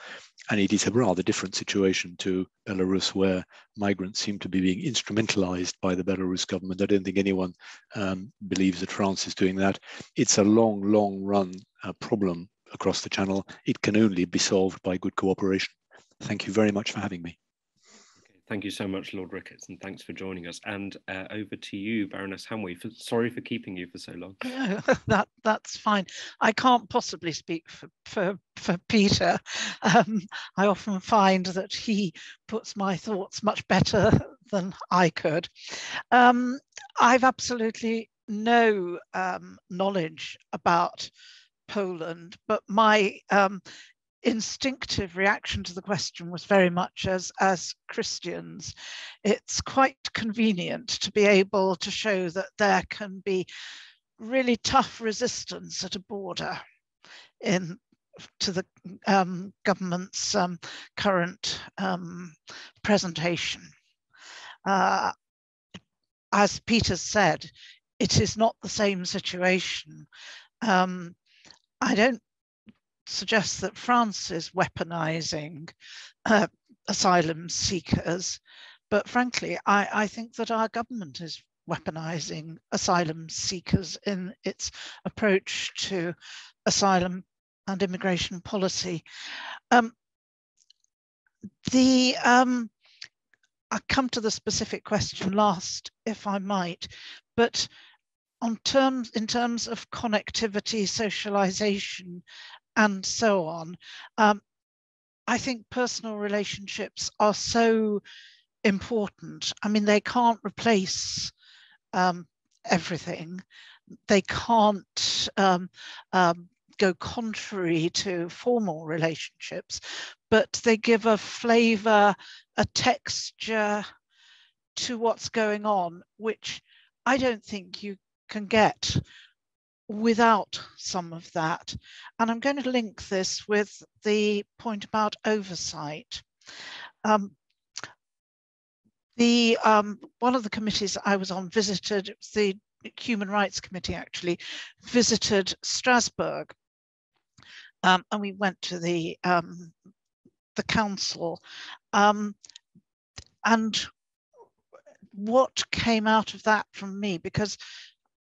S2: And it is a rather different situation to Belarus, where migrants seem to be being instrumentalized by the Belarus government. I don't think anyone um, believes that France is doing that. It's a long, long run uh, problem across the channel. It can only be solved by good cooperation. Thank you very much for having me.
S1: Thank you so much, Lord Ricketts, and thanks for joining us. And uh, over to you, Baroness Hamwee. For, sorry for keeping you for so long.
S3: No, (laughs) that that's fine. I can't possibly speak for for, for Peter. Um, I often find that he puts my thoughts much better (laughs) than I could. Um, I've absolutely no um, knowledge about Poland, but my um, instinctive reaction to the question was very much as as Christians. It's quite convenient to be able to show that there can be really tough resistance at a border in to the um, government's um, current um, presentation. Uh, as Peter said, it is not the same situation. Um, I don't suggest that France is weaponizing uh, asylum seekers. But frankly, I, I think that our government is weaponizing asylum seekers in its approach to asylum and immigration policy. Um, the um, I come to the specific question last, if I might, but on terms in terms of connectivity, socialization, and so on. Um, I think personal relationships are so important. I mean, they can't replace um, everything. They can't um, um, go contrary to formal relationships, but they give a flavor, a texture to what's going on, which I don't think you can get without some of that. And I'm going to link this with the point about oversight. Um, the um, one of the committees I was on visited the Human Rights Committee actually visited Strasbourg, um, and we went to the um, the council, um, and what came out of that from me because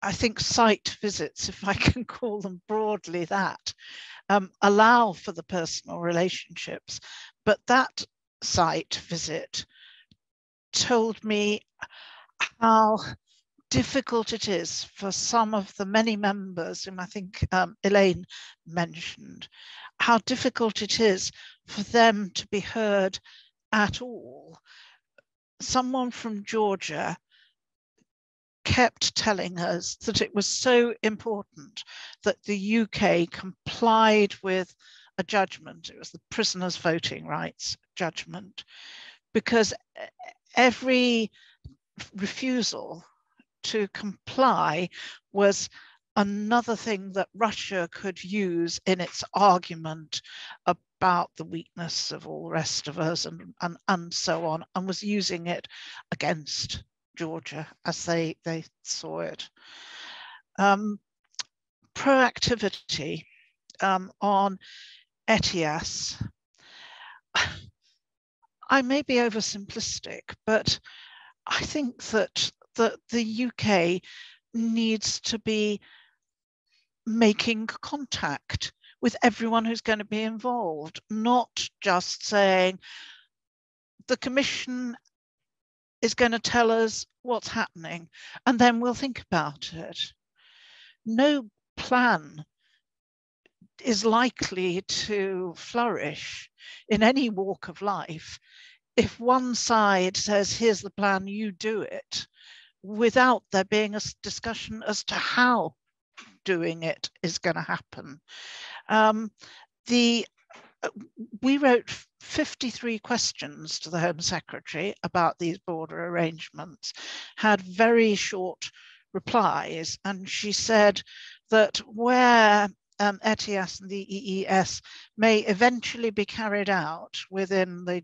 S3: I think site visits, if I (laughs) can call them broadly that, um, allow for the personal relationships. But that site visit told me how difficult it is for some of the many members, whom I think um, Elaine mentioned, how difficult it is for them to be heard at all. Someone from Georgia kept telling us that it was so important that the UK complied with a judgment. It was the prisoners' voting rights judgment, because every refusal to comply was another thing that Russia could use in its argument about the weakness of all the rest of us and, and, and so on, and was using it against Georgia as they, they saw it. Um, proactivity um, on ETIAS. (sighs) I may be oversimplistic, but I think that the, the UK needs to be making contact with everyone who's going to be involved, not just saying the Commission is going to tell us what's happening and then we'll think about it. No plan is likely to flourish in any walk of life if one side says, here's the plan, you do it, without there being a discussion as to how doing it is going to happen. Um, the we wrote 53 questions to the Home Secretary about these border arrangements, had very short replies, and she said that where um, ETIAS and the EES may eventually be carried out within the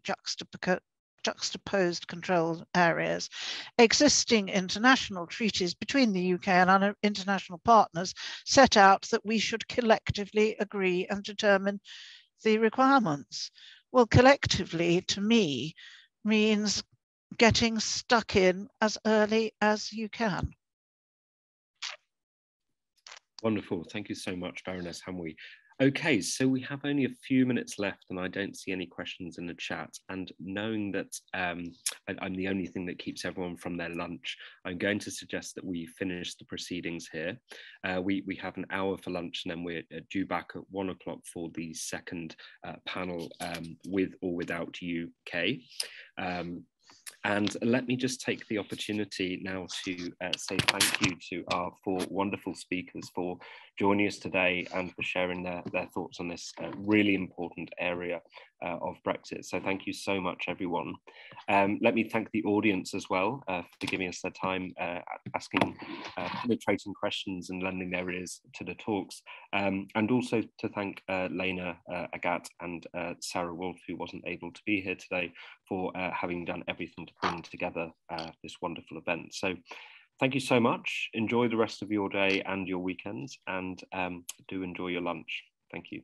S3: juxtaposed control areas. Existing international treaties between the UK and our international partners set out that we should collectively agree and determine the requirements. Well, collectively, to me, means getting stuck in as early as you can.
S1: Wonderful. Thank you so much, Baroness Hamwee. Okay, so we have only a few minutes left and I don't see any questions in the chat. And knowing that um, I, am the only thing that keeps everyone from their lunch, I'm going to suggest that we finish the proceedings here. Uh, we, we have an hour for lunch and then we're uh, due back at one o'clock for the second uh, panel um, with or without UK. Um, and let me just take the opportunity now to uh, say thank you to our four wonderful speakers for joining us today and for sharing their, their thoughts on this uh, really important area uh, of Brexit. So thank you so much, everyone. Um, let me thank the audience as well uh, for giving us their time, uh, asking uh, penetrating questions and lending their ears to the talks. Um, and also to thank uh, Lena Agat and Sarah Wolff, who wasn't able to be here today, for having done everything to bring together this wonderful event. So thank you so much. Enjoy the rest of your day and your weekends and um, do enjoy your lunch. Thank you.